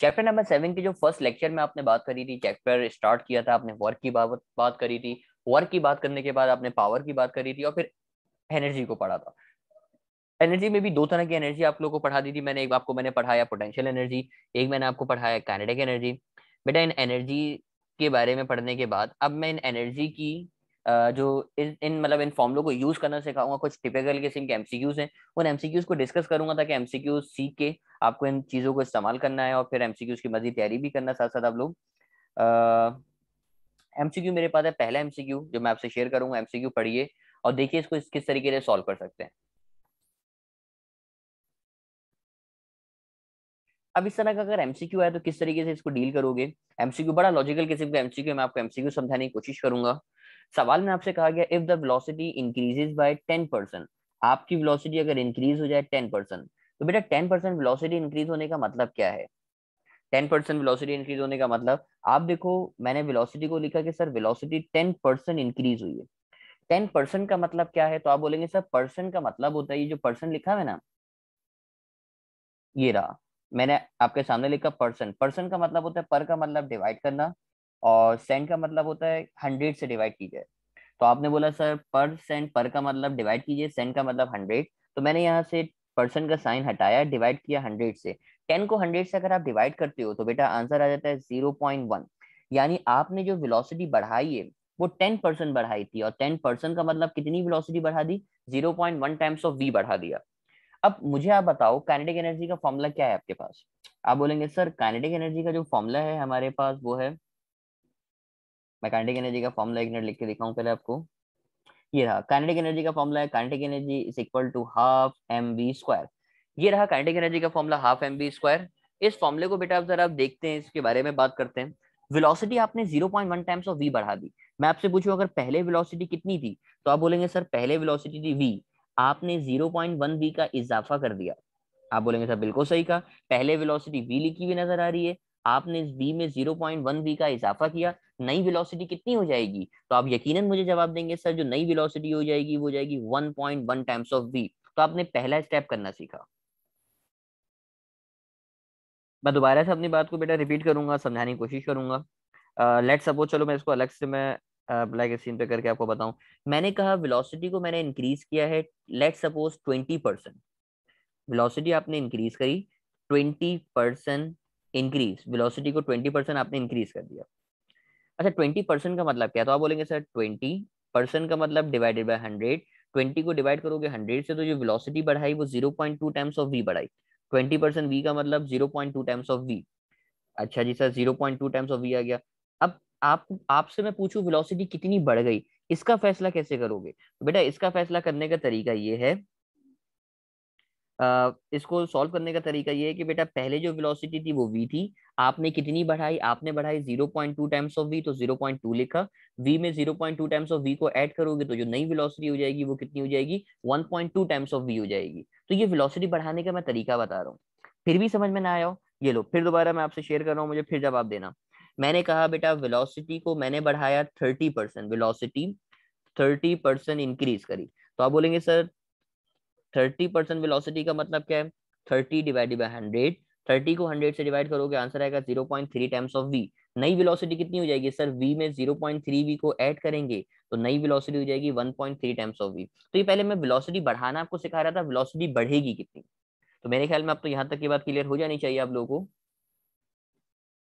Chapter number seven के जो first lecture में आपने बात करी थी चैप्टर स्टार्ट किया था, आपने वर्क की बात बात करी थी वर्क की बात करने के बाद आपने पावर की बात करी थी और फिर एनर्जी को पढ़ा था। एनर्जी में भी दो तरह की एनर्जी आप लोगों को पढ़ा दी थी। मैंने एक आपको मैंने पढ़ाया पोटेंशियल एनर्जी एक मैंने आपको पढ़ाया कैनेडिक एनर्जी बेटा, इन एनर्जी के बारे में पढ़ने के बाद अब मैं इन एनर्जी की जो इन इन मतलब इन फॉर्मुलों को यूज़ करना सिखाऊँगा, कुछ टिपिकल किस्म के एमसीक्यूज हैं। उन एमसीक्यूज को डिस्कस करूँगा ताकि एमसीक्यूज सीख के आपको इन चीज़ों को इस्तेमाल करना है और फिर एमसीक्यूज की मजीद तैयारी भी करना साथ साथ आप लोग। एमसीक्यू मेरे पास है, पहला एमसीक्यू जो मैं आपसे शेयर करूँगा। एमसीक्यू पढ़िए और देखिए इसको किस तरीके से सॉल्व कर सकते हैं। अब इस तरह का अगर एमसीक्यू है तो किस तरीके से इसको डील करोगे? एमसीक्यू बड़ा लॉजिकल किस्म का एमसीक्यू मैं आपको एमसीक्यू समझाने की कोशिश करूँगा। सवाल में आपसे कहा गया if the velocity increases by ten percent आपकी वेलोसिटी अगर इंक्रीज हो जाए टेन परसेंट तो बेटा टेन परसेंट वेलोसिटी इंक्रीज होने का मतलब क्या है? टेन परसेंट वेलोसिटी इंक्रीज होने का मतलब आप देखो, मैंने वेलोसिटी को लिखा कि sir velocity ten percent increase हुई है। टेन परसेंट का मतलब क्या है? तो आप बोलेंगे, सर परसेंट का मतलब होता है, ये जो परसेंट लिखा है ना, ये रहा। मैंने आपके सामने लिखा परसेंट परसेंट का मतलब होता है पर का मतलब डिवाइड करना, और सेंट का मतलब होता है हंड्रेड से डिवाइड कीजिए। तो आपने बोला, सर पर सेंट पर का मतलब डिवाइड कीजिए सेंट का मतलब हंड्रेड तो मैंने यहाँ से परसेंट का साइन हटाया डिवाइड किया हंड्रेड से। टेन को हंड्रेड से अगर आप डिवाइड करते हो तो बेटा आंसर आ जाता है ज़ीरो पॉइंट वन यानी आपने जो वेलोसिटी बढ़ाई है, वो टेन परसेंट बढ़ाई थी और टेन परसेंट का मतलब कितनी वेलोसिटी बढ़ा दी? Zero point one times of v बढ़ा दिया। अब मुझे आप बताओ काइनेटिक एनर्जी का फॉर्मूला क्या है आपके पास? आप बोलेंगे, सर काइनेटिक एनर्जी का जो फॉर्मूला है हमारे पास वो है। मैं काइनेटिक एनर्जी का फॉर्मूला एक मिनट लिख के दिखाऊँ पहले आपको। ये रहा काइनेटिक एनर्जी का फॉर्मूला है kinetic energy is equal to half m v square ये रहा काइनेटिक एनर्जी का formula half m v square इस फॉर्मूले को बेटा आप जरा आप देखते हैं, इसके बारे में बात करते हैं। वेलोसिटी आपने 0.1 टाइम्स ऑफ़ v बढ़ा दी। मैं आपसे पूछूँ, अगर पहले वेलोसिटी कितनी थी तो आप बोलेंगे, सर, पहले वेलोसिटी थी v. आपने 0.1 v का इजाफा कर दिया। आप बोलेंगे, सर, बिल्कुल सही कहा। पहले वेलोसिटी v लिखी हुई नज़र आ रही है। आपने v में 0.1 v का इजाफा किया। नई वेलोसिटी कितनी हो जाएगी? तो आप यकीनन मुझे जवाब देंगे सर जो नई वेलोसिटी हो जाएगी वो जाएगी 1.1 टाइम्स ऑफ़ v. तो आपने पहला स्टेप करना सीखा। मैं दोबारा से अपनी बात को बेटा रिपीट करूँगा समझाने की कोशिश करूँगा। लेट uh, सपोज़ चलो मैं इसको अलग से मैं ब्लैक स्क्रीन पे करके आपको बताऊँ। मैंने कहा वेलोसिटी को मैंने इंक्रीज किया है let suppose twenty percent velocity आपने इंक्रीज करी ट्वेंटी परसेंट इंक्रीज वेलोसिटी को ट्वेंटी परसेंट आपने इंक्रीज कर दिया। अच्छा ट्वेंटी परसेंट का मतलब क्या? तो आप बोलेंगे, सर ट्वेंटी परसेंट का मतलब डिवाइडेड बाय हंड्रेड ट्वेंटी को डिवाइड करोगे हंड्रेड से तो जो वेलोसिटी बढ़ाई वो zero point two times of v बढ़ाई। ट्वेंटी परसेंट वी का मतलब zero point two times of v अच्छा जी, sir zero point two times of v आ गया। अब आप, आपसे मैं पूछूँ वेलोसिटी कितनी बढ़ गई? इसका फैसला कैसे करोगे? तो बेटा, इसका फैसला करने का तरीका ये है इसको सॉल्व करने का तरीका ये है कि बेटा पहले जो वेलोसिटी थी वो v थी। आपने कितनी बढ़ाई? आपने बढ़ाई 0.2 टाइम्स ऑफ़ v तो 0.2 लिखा। V में 0.2 टाइम्स ऑफ़ v को ऐड करोगे तो जो नई वेलोसिटी हो जाएगी वो कितनी हो जाएगी? 1.2 टाइम्स ऑफ़ v हो जाएगी। तो ये वेलोसिटी बढ़ाने का मैं तरीका बता रहा हूँ। फिर भी समझ में ना आया हो? ये लो, फिर दोबारा मैं आपसे शेयर कर रहा हूँ, मुझे फिर जवाब देना। मैंने कहा, बेटा वेलोसिटी को मैंने बढ़ाया thirty percent velocity thirty percent increase करी। तो आप बोलेंगे, सर थर्टी परसेंट वेलोसिटी का मतलब क्या है? Thirty divided by hundred thirty को हंड्रेड से डिवाइड करोगे आंसर आएगा zero point three times of v नई वेलोसिटी कितनी हो जाएगी? सर, v में 0.3 v को ऐड करेंगे तो नई वेलोसिटी हो जाएगी 1.3 टाइम्स ऑफ़ v. तो ये पहले मैं वेलोसिटी बढ़ाना आपको सिखा रहा था वेलोसिटी बढ़ेगी कितनी? तो मेरे ख्याल में अब तो यहाँ तक की बात क्लियर हो जानी चाहिए आप लोगों को।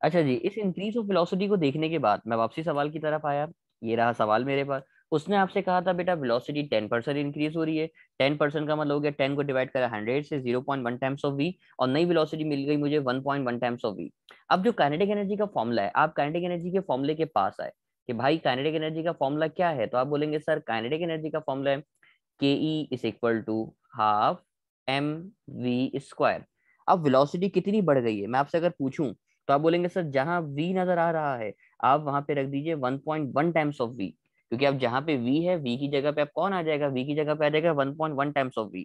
अच्छा जी, इस इंक्रीज ऑफ़ वेलोसिटी को देखने के बाद मैं वापसी सवाल की तरफ़ आया। ये रहा सवाल मेरे पास। उसने आपसे कहा था, बेटा वेलोसिटी टेन परसेंट इंक्रीज हो रही है। टेन परसेंट का मतलब हो गया टेन को डिवाइड करा हंड्रेड से zero point one times of v और नई वेलोसिटी मिल गई मुझे one point one times of v अब जो काइनेटिक एनर्जी का फॉर्मूला है, आप काइनेटिक एनर्जी के फॉर्मूले के पास आए कि भाई काइनेटिक एनर्जी का फॉर्मूला क्या है? तो आप बोलेंगे, सर काइनेटिक एनर्जी का फॉर्मूला है K E is equal to half m v square अब वेलोसिटी कितनी बढ़ गई है? मैं आपसे अगर पूछूँ तो आप बोलेंगे, सर, जहाँ v नज़र आ रहा है, आप वहाँ पे रख दीजिए 1.1 टाइम्स ऑफ़ v क्योंकि अब जहाँ पे v है, v की जगह पे आप कौन आ जाएगा? V की जगह पे आ जाएगा 1.1 टाइम्स ऑफ़ v.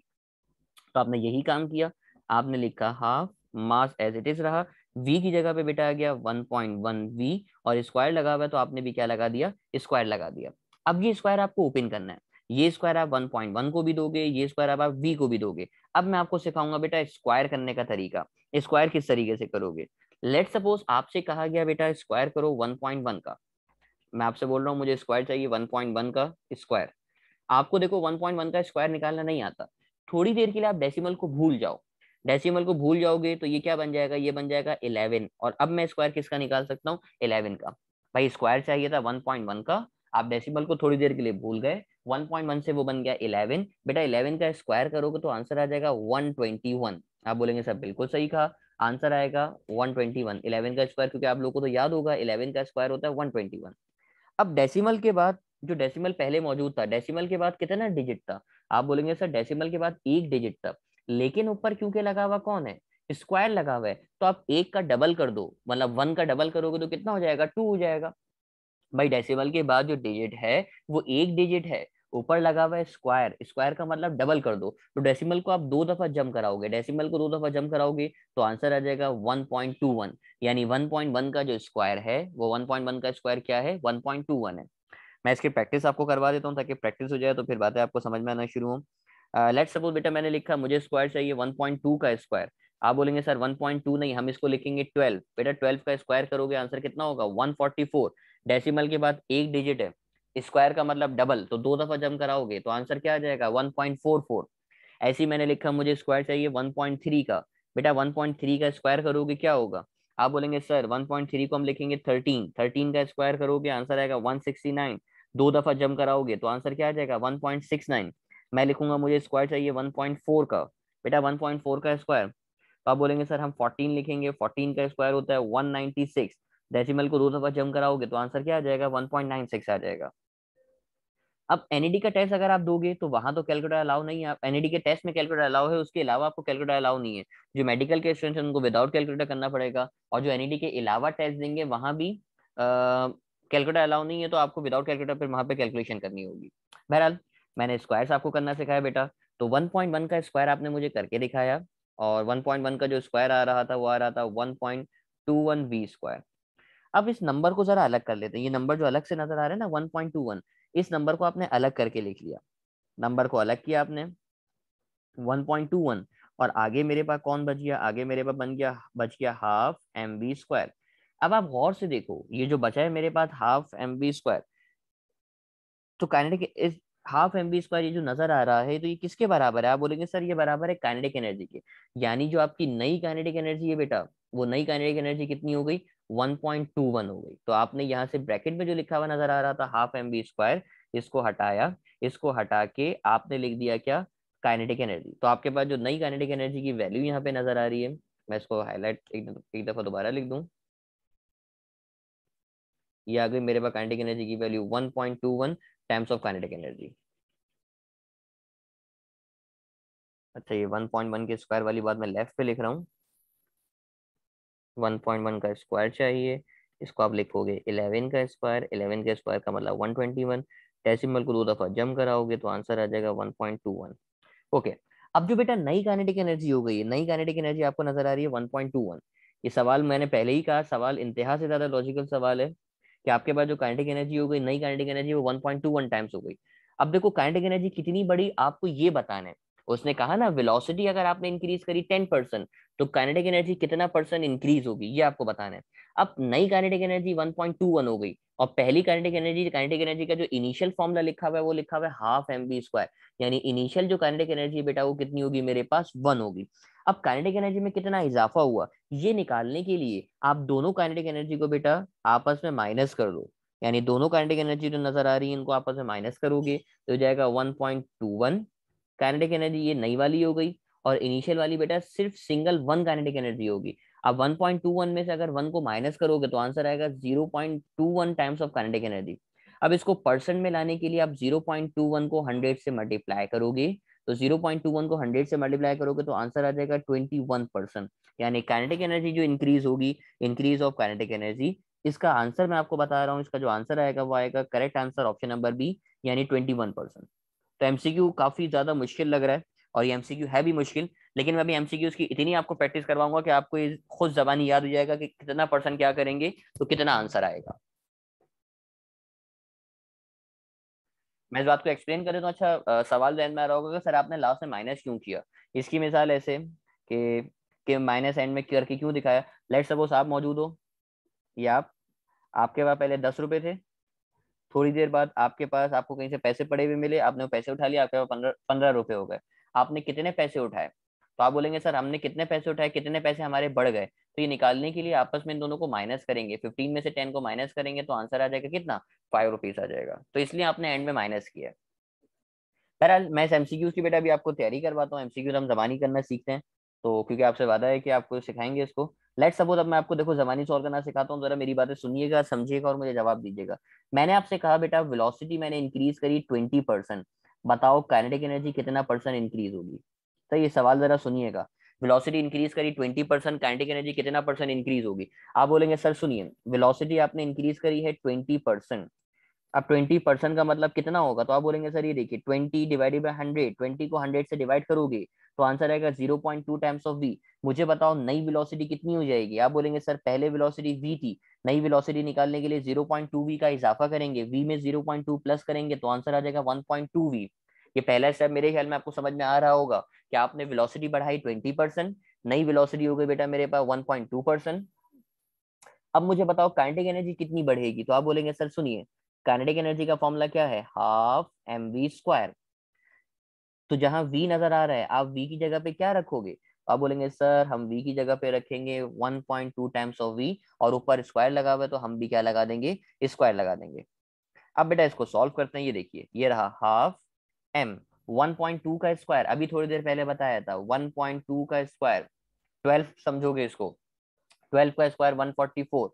तो आपने यही काम किया। आपने लिखा half mass as it is रहा। V की जगह पे बेटा आ गया 1.1 v और स्क्वायर लगा हुआ है तो आपने भी क्या लगा दिया? स्क्वायर लगा दिया। अब ये स्क्वायर आपको ओपन करना है। ये स्क्वायर आप 1.1 को भी दोगे, ये स्क्वायर आप v को भी दोगे। अब मैं आपको सिखाऊँगा बेटा स्क्वायर करने का तरीका। स्क्वायर किस तरीके से करोगे? लेट सपोज़ आपसे कहा गया बेटा स्क्वायर करो 1.1 का। मैं आपसे बोल रहा हूँ, मुझे स्क्वायर चाहिए 1.1 का स्क्वायर आपको देखो 1.1 का स्क्वायर निकालना नहीं आता। थोड़ी देर के लिए आप डेसिमल को भूल जाओ। डेसिमल को भूल जाओगे तो ये क्या बन जाएगा? ये बन जाएगा 11 और अब मैं स्क्वायर किसका निकाल सकता हूँ? 11 का। भाई स्क्वायर चाहिए था 1.1 का। आप डेसिमल को थोड़ी देर के लिए भूल गए। 1.1 से वो बन गया 11 बेटा 11 का स्क्वायर करोगे तो आंसर आ जाएगा 121 आप बोलेंगे, सर, बिल्कुल सही कहा। आंसर आएगा 121 11 का स्क्वायर क्योंकि आप लोगों को तो याद होगा 11 का स्क्वायर होता है 121 अब डेसिमल के बाद, जो डेसिमल पहले मौजूद था डेसिमल के बाद कितना डिजिट था? आप बोलेंगे, सर डेसिमल के बाद एक डिजिट था। लेकिन ऊपर क्योंकि लगा हुआ? कौन है? स्क्वायर लगा हुआ है। तो आप एक का डबल कर दो मतलब वन का डबल करोगे तो कितना हो जाएगा? टू हो जाएगा। भाई डेसिमल के बाद जो डिजिट है, वो एक डिजिट है। ऊपर लगा हुआ है स्क्वायर स्क्वायर का मतलब डबल कर दो। तो डेसिमल को आप दो दफ़ा जम कराओगे डेसिमल को दो दफ़ा जम कराओगे तो आंसर आ जाएगा 1.21 यानी 1.1 का जो स्क्वायर है, वो 1.1 का स्क्वायर क्या है? 1.21 है। मैं इसकी प्रैक्टिस आपको करवा देता हूँ ताकि प्रैक्टिस हो जाए तो फिर बातें आपको समझ में आना शुरू हो। लेट सपोज़ बेटा मैंने लिखा, मुझे स्क्वायर चाहिए वन का स्क्वायर आप बोलेंगे, सर 1.2 नहीं, हम इसको लिखेंगे 12 बेटा 12 का स्क्वायर करोगे आंसर कितना होगा? 144 डेसिमल के बाद एक डिजिट है। स्क्वायर का मतलब डबल तो दो दफ़ा जम कराओगे तो आंसर क्या आ जाएगा? 1.44 ऐसी मैंने लिखा, मुझे स्क्वायर चाहिए 1.3 का। बेटा 1.3 का स्क्वायर करोगे, क्या होगा? आप बोलेंगे, सर 1.3 को हम लिखेंगे 13 13 का स्क्वायर करोगे, आंसर आएगा 169 दो दफ़ा जम कराओगे तो आंसर क्या आ जाएगा? 1.69 मैं लिखूँगा, मुझे स्क्वायर चाहिए 1.4 का। बेटा 1.4 का स्क्वायर। तो आप बोलेंगे, सर, हम 14 लिखेंगे 14 का स्क्वायर होता है 196 डेसिमल को दो दफ़ा जम कराओगे तो आंसर क्या आ जाएगा? 1.96 आ जाएगा। अब एनईडी का टेस्ट अगर आप दोगे तो वहाँ तो कैलकुलेटर अलाउ नहीं है। एनईडी के टेस्ट में कैलकुलेटर अलाउ है, उसके अलावा आपको कैलकुलेटर अलाउ नहीं है। जो मेडिकल के स्टूडेंट्स उनको विदाउट कैलकुलेटर करना पड़ेगा। और जो एनईडी के अलावा टेस्ट देंगे, वहाँ भी कैलकुलेटर अलाउ नहीं है तो आपको विदाउट कैलकुलेटर फिर वहाँ पे कैलकुलेशन करनी होगी। बहरहाल, मैंने स्क्वायर आपको करना सिखाया बेटा। तो 1.1 का स्क्वायर आपने मुझे करके दिखाया, और 1.1 का जो स्क्वायर आ रहा था, वो आ रहा था 1.21 वी स्क्वायर अब इस नंबर को जरा अलग कर लेते हैं। ये नंबर जो अलग से नज़र आ रहा है ना 1.21 इस नंबर को आपने अलग करके लिख लिया। नंबर को अलग किया आपने। 1.21 और आगे मेरे पास कौन बच गया? आगे मेरे पास बन गया, बच गया हाफ़ एम बी स्क्वायर अब आप गौर से देखो, ये जो बचा है मेरे पास हाफ़ एम बी स्क्वायर तो काइनेटिक इस हाफ़ एम बी स्क्वायर ये जो नज़र आ रहा है तो ये किसके बराबर है? आप बोलेंगे, सर, ये बराबर है काइनेटिक एनर्जी के। यानी जो आपकी नई काइनेटिक एनर्जी है बेटा, वो नई काइनेटिक एनर्जी कितनी हो गई? 1.21 हो गई। तो आपने यहाँ से ब्रैकेट में जो लिखा हुआ नज़र आ रहा था हाफ़ एम बी स्क्वायर इसको हटाया इसको हटा के आपने लिख दिया क्या? Kinetic energy. तो आपके पास जो नई काइनेटिक एनर्जी की वैल्यू यहाँ पे नज़र आ रही है मैं इसको हाईलाइट एक, दफ़ा दोबारा लिख दूँ। ये आ गई मेरे पास काइनेटिक एनर्जी की value 1.21 times of kinetic energy. अच्छा ये 1.1 के स्क्वायर वाली बात मैं लेफ़्ट पे लिख रहा हूँ। 1.1 का स्क्वायर चाहिए, इसको आप लिखोगे 11 का स्क्वायर 11 का स्क्वायर का मतलब 121 डेसिमल को दो दफ़ा जम कराओगे तो आंसर आ जाएगा 1.21 ओके, अब जो बेटा नई काइनेटिक एनर्जी हो गई है, नई काइनेटिक एनर्जी आपको नज़र आ रही है 1.21 ये सवाल मैंने पहले ही कहा, सवाल इंतहा से ज़्यादा लॉजिकल सवाल है कि आपके पास जो काइनेटिक एनर्जी हो गई, नई काइनेटिक एनर्जी वो 1.21 टाइम्स हो गई। अब देखो, काइनेटिक एनर्जी कितनी बड़ी, आपको ये बताना है। उसने कहा ना वेलोसिटी अगर आपने इंक्रीज करी टेन परसेंट तो काइनेटिक एनर्जी कितना परसेंट इंक्रीज होगी? ये आपको बताना है। अब नई काइनेटिक एनर्जी 1.21 हो गई और पहली काइनेटिक एनर्जी काइनेटिक एनर्जी का जो इनिशियल फॉर्मूला लिखा हुआ है, वो लिखा हुआ है हाफ़ एम बी स्क्वायर यानी इनिशियल जो काइनेटिक एनर्जी बेटा, वो कितनी होगी? मेरे पास वन होगी। अब काइनेटिक एनर्जी में कितना इजाफा हुआ? ये निकालने के लिए आप दोनों काइनेटिक एनर्जी को बेटा आपस में माइनस कर दो। यानी दोनों काइनेटिक एनर्जी जो नज़र आ रही है, इनको आपस में माइनस करोगे तो जाएगा 1.21 काइनेटिक एनर्जी ये नई वाली हो गई और इनिशियल वाली बेटा सिर्फ़ सिंगल वन काइनेटिक एनर्जी होगी। अब 1.21 में से अगर वन को माइनस करोगे तो आंसर आएगा 0.21 टाइम्स ऑफ़ काइनेटिक एनर्जी अब इसको परसेंट में लाने के लिए आप 0.21 को 100 से मल्टीप्लाई करोगे तो 0.21 को 100 से मल्टीप्लाई करोगे तो आंसर आ जाएगा 21 परसेंट यानी काइनेटिक एनर्जी जो इंक्रीज होगी इंक्रीज ऑफ़ काइनेटिक एनर्जी इसका आंसर मैं आपको बता रहा हूँ, इसका जो आंसर आएगा वो आएगा correct answer option number B यानी 21 परसेंट तो एमसीक्यू काफ़ी ज़्यादा मुश्किल लग रहा है और ये एमसीक्यू है भी मुश्किल, लेकिन मैं अभी एमसीक्यू की इतनी आपको प्रैक्टिस करवाऊँगा कि आपको ये खुद जबानी याद हो जाएगा कि कितना परसेंट क्या करेंगे तो कितना आंसर आएगा। मैं इस बात को एक्सप्लेन करें तो अच्छा सवाल जहन में आ रहा होगा कि सर आपने लास्ट में माइनस क्यों किया? इसकी मिसाल ऐसे कि कि माइनस एंड में करके क्यों दिखाया? लेट सपोज़ आप मौजूद हो, या आप, आपके पास पहले दस रुपए थे थोड़ी देर बाद आपके पास आपको कहीं से पैसे पड़े हुए मिले, आपने पैसे उठा लिया आपके पास पंद्रह रुपए हो गए। आपने कितने पैसे उठाए? तो आप बोलेंगे, सर, हमने कितने पैसे उठाए, कितने पैसे हमारे बढ़ गए? तो ये निकालने के लिए आपस में इन दोनों को माइनस करेंगे। फिफ्टीन में से टेन को माइनस करेंगे तो आंसर आ जाएगा कितना? फाइव रुपीज़ आ जाएगा। तो इसलिए आपने एंड में माइनस किया। बहरहाल, मैं एमसीक्यूज की बेटा भी आपको तैयारी करवाता हूँ। एमसीक्यूज हम जबानी करना सीखते हैं। तो क्योंकि आपसे वादा है कि आपको सिखाएँगे इसको। लेट सपोज़ अब मैं आपको देखो जबानी सॉल्व करना सिखाता हूँ, जरा मेरी बातें सुनिएगा, समझिएगा और मुझे जवाब दीजिएगा। मैंने आपसे कहा, बेटा वेलोसिटी मैंने इंक्रीज करी ट्वेंटी परसेंट बताओ काइनेटिक एनर्जी कितना परसेंट इंक्रीज होगी? तो ये सवाल जरा सुनिएगा। वेलोसिटी इंक्रीज करी ट्वेंटी परसेंट काइनेटिक एनर्जी कितना परसेंट इंक्रीज होगी? आप बोलेंगे, सर, सुनिए वेलोसिटी आपने इंक्रीज करी है ट्वेंटी परसेंट अब ट्वेंटी परसेंट का मतलब कितना होगा? तो आप बोलेंगे, सर, ये देखिए, twenty divided by hundred twenty को हंड्रेड से डिवाइड करोगे तो आंसर आएगा zero point two times of v मुझे बताओ, नई वेलोसिटी कितनी हो जाएगी? आप बोलेंगे, सर, पहले वेलोसिटी वी थी, नई वेलोसिटी निकालने के लिए ज़ीरो पॉइंट टू वी का इजाफा करेंगे वी में ज़ीरो पॉइंट टू प्लस करेंगे तो आंसर आ जाएगा वन पॉइंट टू वी ये पहला स्टेप मेरे ख्याल में आपको समझ में आ रहा होगा कि आपने वेलोसिटी बढ़ाई ट्वेंटी परसेंट, नई वेलोसिटी हो गई बेटा मेरे पास वन पॉइंट टू परसेंट। अब मुझे बताओ काइनेटिक एनर्जी कितनी बढ़ेगी? तो आप बोलेंगे, सर, सुनिए काइनेटिक एनर्जी का फॉर्मूला क्या है? हाफ़ एम वी स्क्वायर तो जहाँ v नज़र आ रहा है, आप v की जगह पे क्या रखोगे? आप बोलेंगे, सर, हम v की जगह पे रखेंगे 1.2 टाइम्स ऑफ़ v और ऊपर स्क्वायर लगा हुआ है तो हम भी क्या लगा देंगे? स्क्वायर लगा देंगे. अब बेटा इसको सॉल्व करते हैं, ये देखिए, ये रहा हाफ़ एम 1.2 का स्क्वायर अभी थोड़ी देर पहले बताया था 1.2 का स्क्वायर 12 समझोगे इसको? 12 का स्क्वायर 144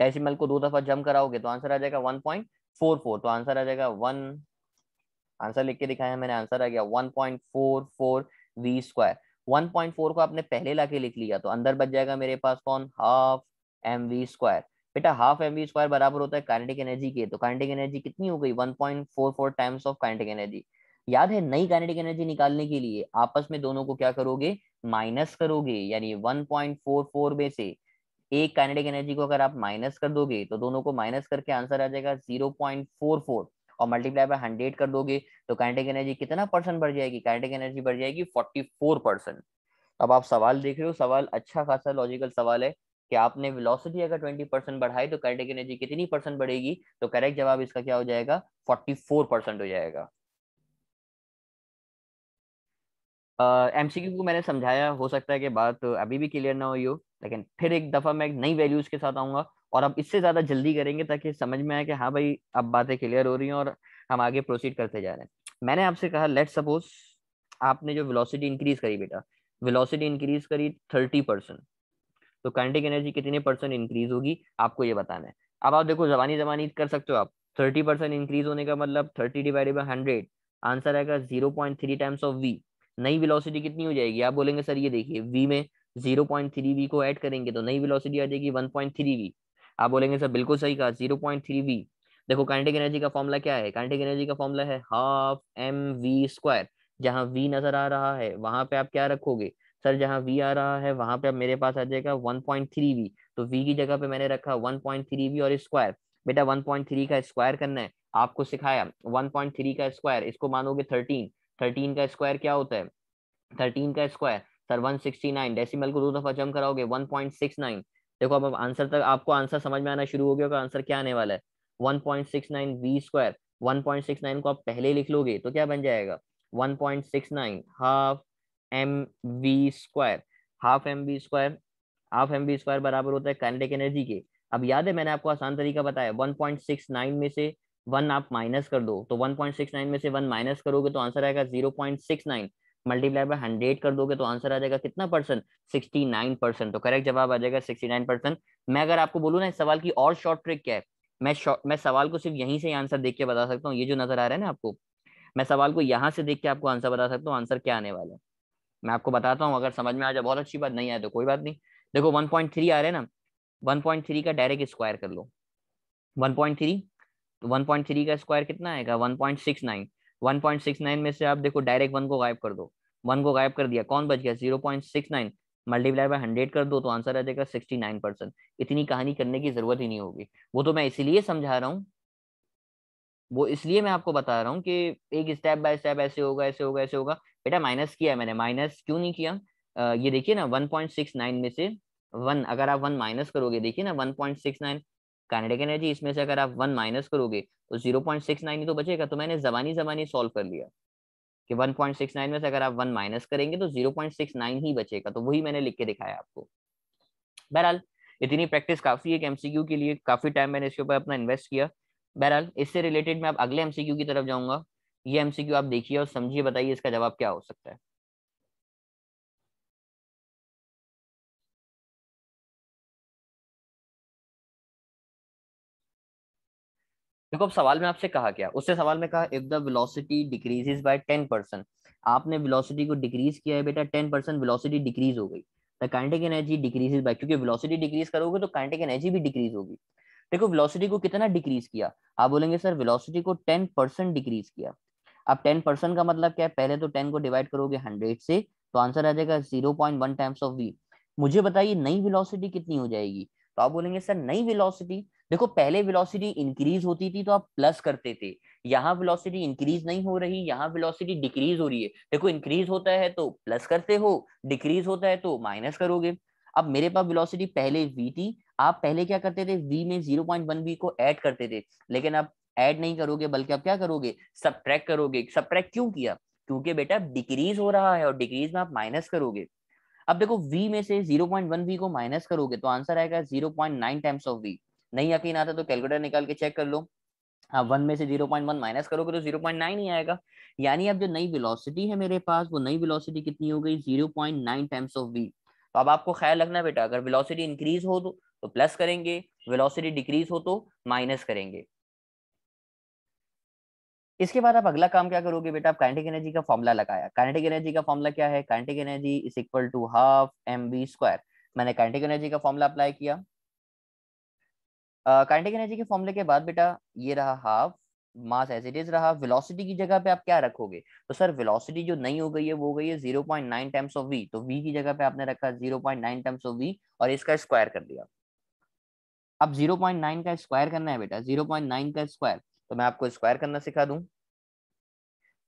डेसिमल को दो दफ़ा जम कराओगे तो आंसर आ जाएगा 1.44 तो आंसर आ जाएगा वन। आंसर लिख के दिखाया मैंने, आंसर आ गया 1.44 वी स्क्वायर। 1.4 को आपने पहले लाके लिख लिया तो अंदर बच जाएगा मेरे पास कौन? Half m v square. बेटा, हाफ़ एम वी स्क्वायर बराबर होता है काइनेटिक एनर्जी के तो काइनेटिक एनर्जी कितनी हो गई? 1.44 टाइम्स ऑफ़ काइनेटिक एनर्जी। याद है, नई काइनेटिक एनर्जी निकालने के लिए आपस में दोनों को क्या करोगे? माइनस करोगे, यानी 1.44 में से एक काइनेटिक एनर्जी को अगर आप माइनस कर दोगे तो दोनों को माइनस करके आंसर आ जाएगा 0.44 और मल्टीप्लाई बाय हंड्रेड कर दोगे तो काइनेटिक एनर्जी कितना परसेंट बढ़ जाएगी? काइनेटिक एनर्जी बढ़ जाएगी 44 परसेंट अब आप सवाल देख रहे हो सवाल अच्छा खासा लॉजिकल सवाल है कि आपने वेलोसिटी अगर 20 परसेंट बढ़ाई तो काइनेटिक एनर्जी कितनी परसेंट बढ़ेगी? तो करेक्ट जवाब इसका क्या हो जाएगा? 44 परसेंट हो जाएगा। एमसीक्यू uh, को मैंने समझाया हो सकता है कि बात अभी भी क्लियर ना हुई हो। लेकिन फिर एक दफ़ा मैं नई वैल्यूज़ के साथ आऊँगा और अब इससे ज़्यादा जल्दी करेंगे ताकि समझ में आए कि हाँ भाई, अब बातें क्लियर हो रही हैं और हम आगे प्रोसीड करते जा रहे हैं। मैंने आपसे कहा लेट सपोज़ आपने जो वेलोसिटी इंक्रीज करी बेटा वेलोसिटी इंक्रीज करी थर्टी परसेंट तो काइनेटिक एनर्जी कितने परसेंट इंक्रीज होगी आपको ये बताना है। अब आप देखो जबानी जबानी कर सकते हो आप। थर्टी परसेंट इंक्रीज होने का मतलब thirty divided by hundred answer आएगा zero point three times of v नई वेलोसिटी कितनी हो जाएगी? आप बोलेंगे, सर, ये देखिए वी में ज़ीरो पॉइंट थ्री वी को ऐड करेंगे तो नई वेलोसिटी आ जाएगी वन पॉइंट थ्री वी। आप बोलेंगे, सर, बिल्कुल सही कहा, ज़ीरो पॉइंट थ्री वी। देखो, काइनेटिक एनर्जी का फॉर्मूला क्या है? काइनेटिक एनर्जी का फॉर्मूला है हाफ़ एम वी स्क्वायर। जहाँ वी नज़र आ रहा है, वहाँ पे आप क्या रखोगे? सर, जहाँ वी आ रहा है, वहाँ पे अब मेरे पास आ जाएगा 1.3 वी। तो वी की जगह पे मैंने रखा 1.3 वी और स्क्वायर। बेटा 1.3 का स्क्वायर करना है। आपको सिखाया 1.3 का स्क्वायर, इसको मानोगे 13 13 का स्क्वायर क्या होता है? थर्टीन का square. Sir one sixty nine decimal को दो दफ़ा जम कराओगे वन पॉइंट सिक्स नाइन देखो, अब आंसर तक आपको आंसर समझ में आना शुरू हो गया आंसर क्या आने वाला है? One point six nine v square one point six nine को आप पहले लिख लोगे तो क्या बन जाएगा? One point six nine half m v square half m v square half m v square बराबर होता है काइनेटिक एनर्जी के। अब याद है, मैंने आपको आसान तरीका बताया 1.69 में से वन आप माइनस कर दो तो 1.69 में से वन माइनस करोगे तो आंसर आएगा 0.69 मल्टीप्लाई बाय हंड्रेड कर दोगे तो आंसर आ जाएगा कितना परसेंट सिक्सटी नाइन परसेंट तो करेक्ट जवाब आ जाएगा सिक्सटी नाइन परसेंट मैं अगर आपको बोलूँ ना इस सवाल की और शॉर्ट ट्रिक क्या है? मैं मैं सवाल को सिर्फ़ यहीं से आंसर देख के बता सकता हूँ। ये जो नज़र आ रहा है ना आपको, मैं सवाल को यहाँ से देख के आपको आंसर बता सकता हूँ। आंसर क्या आने वाला है? मैं आपको बताता हूँ, अगर समझ में आ जाए, बहुत अच्छी बात, नहीं आए तो कोई बात नहीं। देखो वन पॉइंट थ्री आ रहे हैं ना वन पॉइंट थ्री का डायरेक्ट स्क्वायर कर लो। वन पॉइंट थ्री तो वन पॉइंट थ्री का स्क्वायर कितना आएगा? One point six nine one point six nine में से आप देखो डायरेक्ट वन को गायब कर दो। वन को गायब कर दिया, कौन बच गया? Zero point six nine multiply by hundred कर दो तो आंसर आ जाएगा सिक्सटी नाइन परसेंट। इतनी कहानी करने की ज़रूरत ही नहीं होगी। वो तो मैं इसलिए समझा रहा हूँ, वो इसलिए मैं आपको बता रहा हूँ कि एक स्टेप बाय स्टेप ऐसे होगा ऐसे होगा ऐसे होगा। बेटा माइनस किया है मैंने माइनस क्यों नहीं किया? ये देखिए ना 1.69 में से वन, अगर आप वन माइनस करोगे, देखिए ना 1.69 काइनेटिक एनर्जी इसमें से अगर आप वन माइनस करोगे तो 0.69 ही तो बचेगा। तो मैंने जबानी जबानी सॉल्व कर लिया। कि 1.69 में से अगर आप वन माइनस करेंगे तो 0.69 ही बचेगा। तो वही मैंने लिख के दिखाया आपको। बहरहाल, इतनी प्रैक्टिस काफ़ी है कि एमसीक्यू के लिए, काफ़ी टाइम मैंने इसके ऊपर अपना इन्वेस्ट किया। बहरहाल, इससे रिलेटेड मैं अब अगले एमसीक्यू की तरफ़ जाऊँगा। ये एमसीक्यू आप देखिए और समझिए, बताइए इसका जवाब क्या हो सकता है। देखो, अब सवाल में आपसे कहा क्या? उससे सवाल में कहा if the velocity decreases by ten percent आपने वेलोसिटी को डिक्रीज किया है बेटा टेन परसेंट वेलोसिटी डिक्रीज हो गई। The kinetic energy decreases by क्योंकि वेलोसिटी डिक्रीज करोगे तो काइनेटिक एनर्जी भी डिक्रीज होगी। देखो वेलोसिटी को कितना डिक्रीज किया? आप बोलेंगे, सर वेलोसिटी को टेन परसेंट डिक्रीज किया। अब टेन परसेंट का मतलब क्या है? पहले तो टेन को डिवाइड करोगे हंड्रेड से तो आंसर आ जाएगा zero point one times of v मुझे बताइए, नई वेलोसिटी कितनी हो जाएगी? तो आप बोलेंगे, सर, नई वेलोसिटी देखो, पहले वेलोसिटी इंक्रीज होती थी तो आप प्लस करते थे। यहाँ वेलोसिटी इंक्रीज नहीं हो रही, यहाँ वेलोसिटी डिक्रीज हो रही है। देखो इंक्रीज होता है तो प्लस करते हो डिक्रीज होता है तो माइनस करोगे। अब मेरे पास वेलोसिटी पहले वी थी। आप पहले क्या करते थे? वी में ज़ीरो पॉइंट वन वी को ऐड करते थे। लेकिन आप ऐड नहीं करोगे, बल्कि आप क्या करोगे? सब करोगे। सब क्यों किया? क्योंकि बेटा डिक्रीज हो रहा है और डिक्रीज में आप माइनस करोगे। अब देखो, v में से 0.1 v को माइनस करोगे तो आंसर आएगा 0.9 टाइम्स ऑफ़ v नहीं यकीन आता तो कैलकुलेटर निकाल के चेक कर लो। हाँ वन में से 0.1 माइनस करोगे तो 0.9 ही आएगा। यानी अब जो नई वेलोसिटी है मेरे पास वो नई वेलोसिटी कितनी हो गई? 0.9 टाइम्स ऑफ़ v तो अब आपको ख्याल रखना बेटा अगर वेलोसिटी इंक्रीज हो तो, तो प्लस करेंगे वेलोसिटी डिक्रीज हो तो माइनस करेंगे। इसके बाद आप अगला काम क्या करोगे बेटा? आप काइनेटिक एनर्जी का फॉर्मुला लगाया। काइनेटिक एनर्जी का फॉर्मुला क्या है? Kinetic energy is equal to half m b square मैंने काइनेटिक एनर्जी का फॉर्मुला अप्लाई किया। काइनेटिक एनर्जी के फॉर्मुले के बाद बेटा, ये रहा half mass as it is रहा वेलोसिटी की जगह पे आप क्या रखोगे? तो सर वेलोसिटी जो नहीं हो गई है, वो हो गई है 0.9 टाइम्स ऑफ़ वी तो वी की जगह पे आपने रखा 0.9 टाइम्स ऑफ़ वी और इसका स्क्वायर कर दिया। अब 0.9 का स्क्वायर करना है बेटा 0.9 का स्क्वायर तो मैं आपको स्क्वायर करना सिखा दूँ।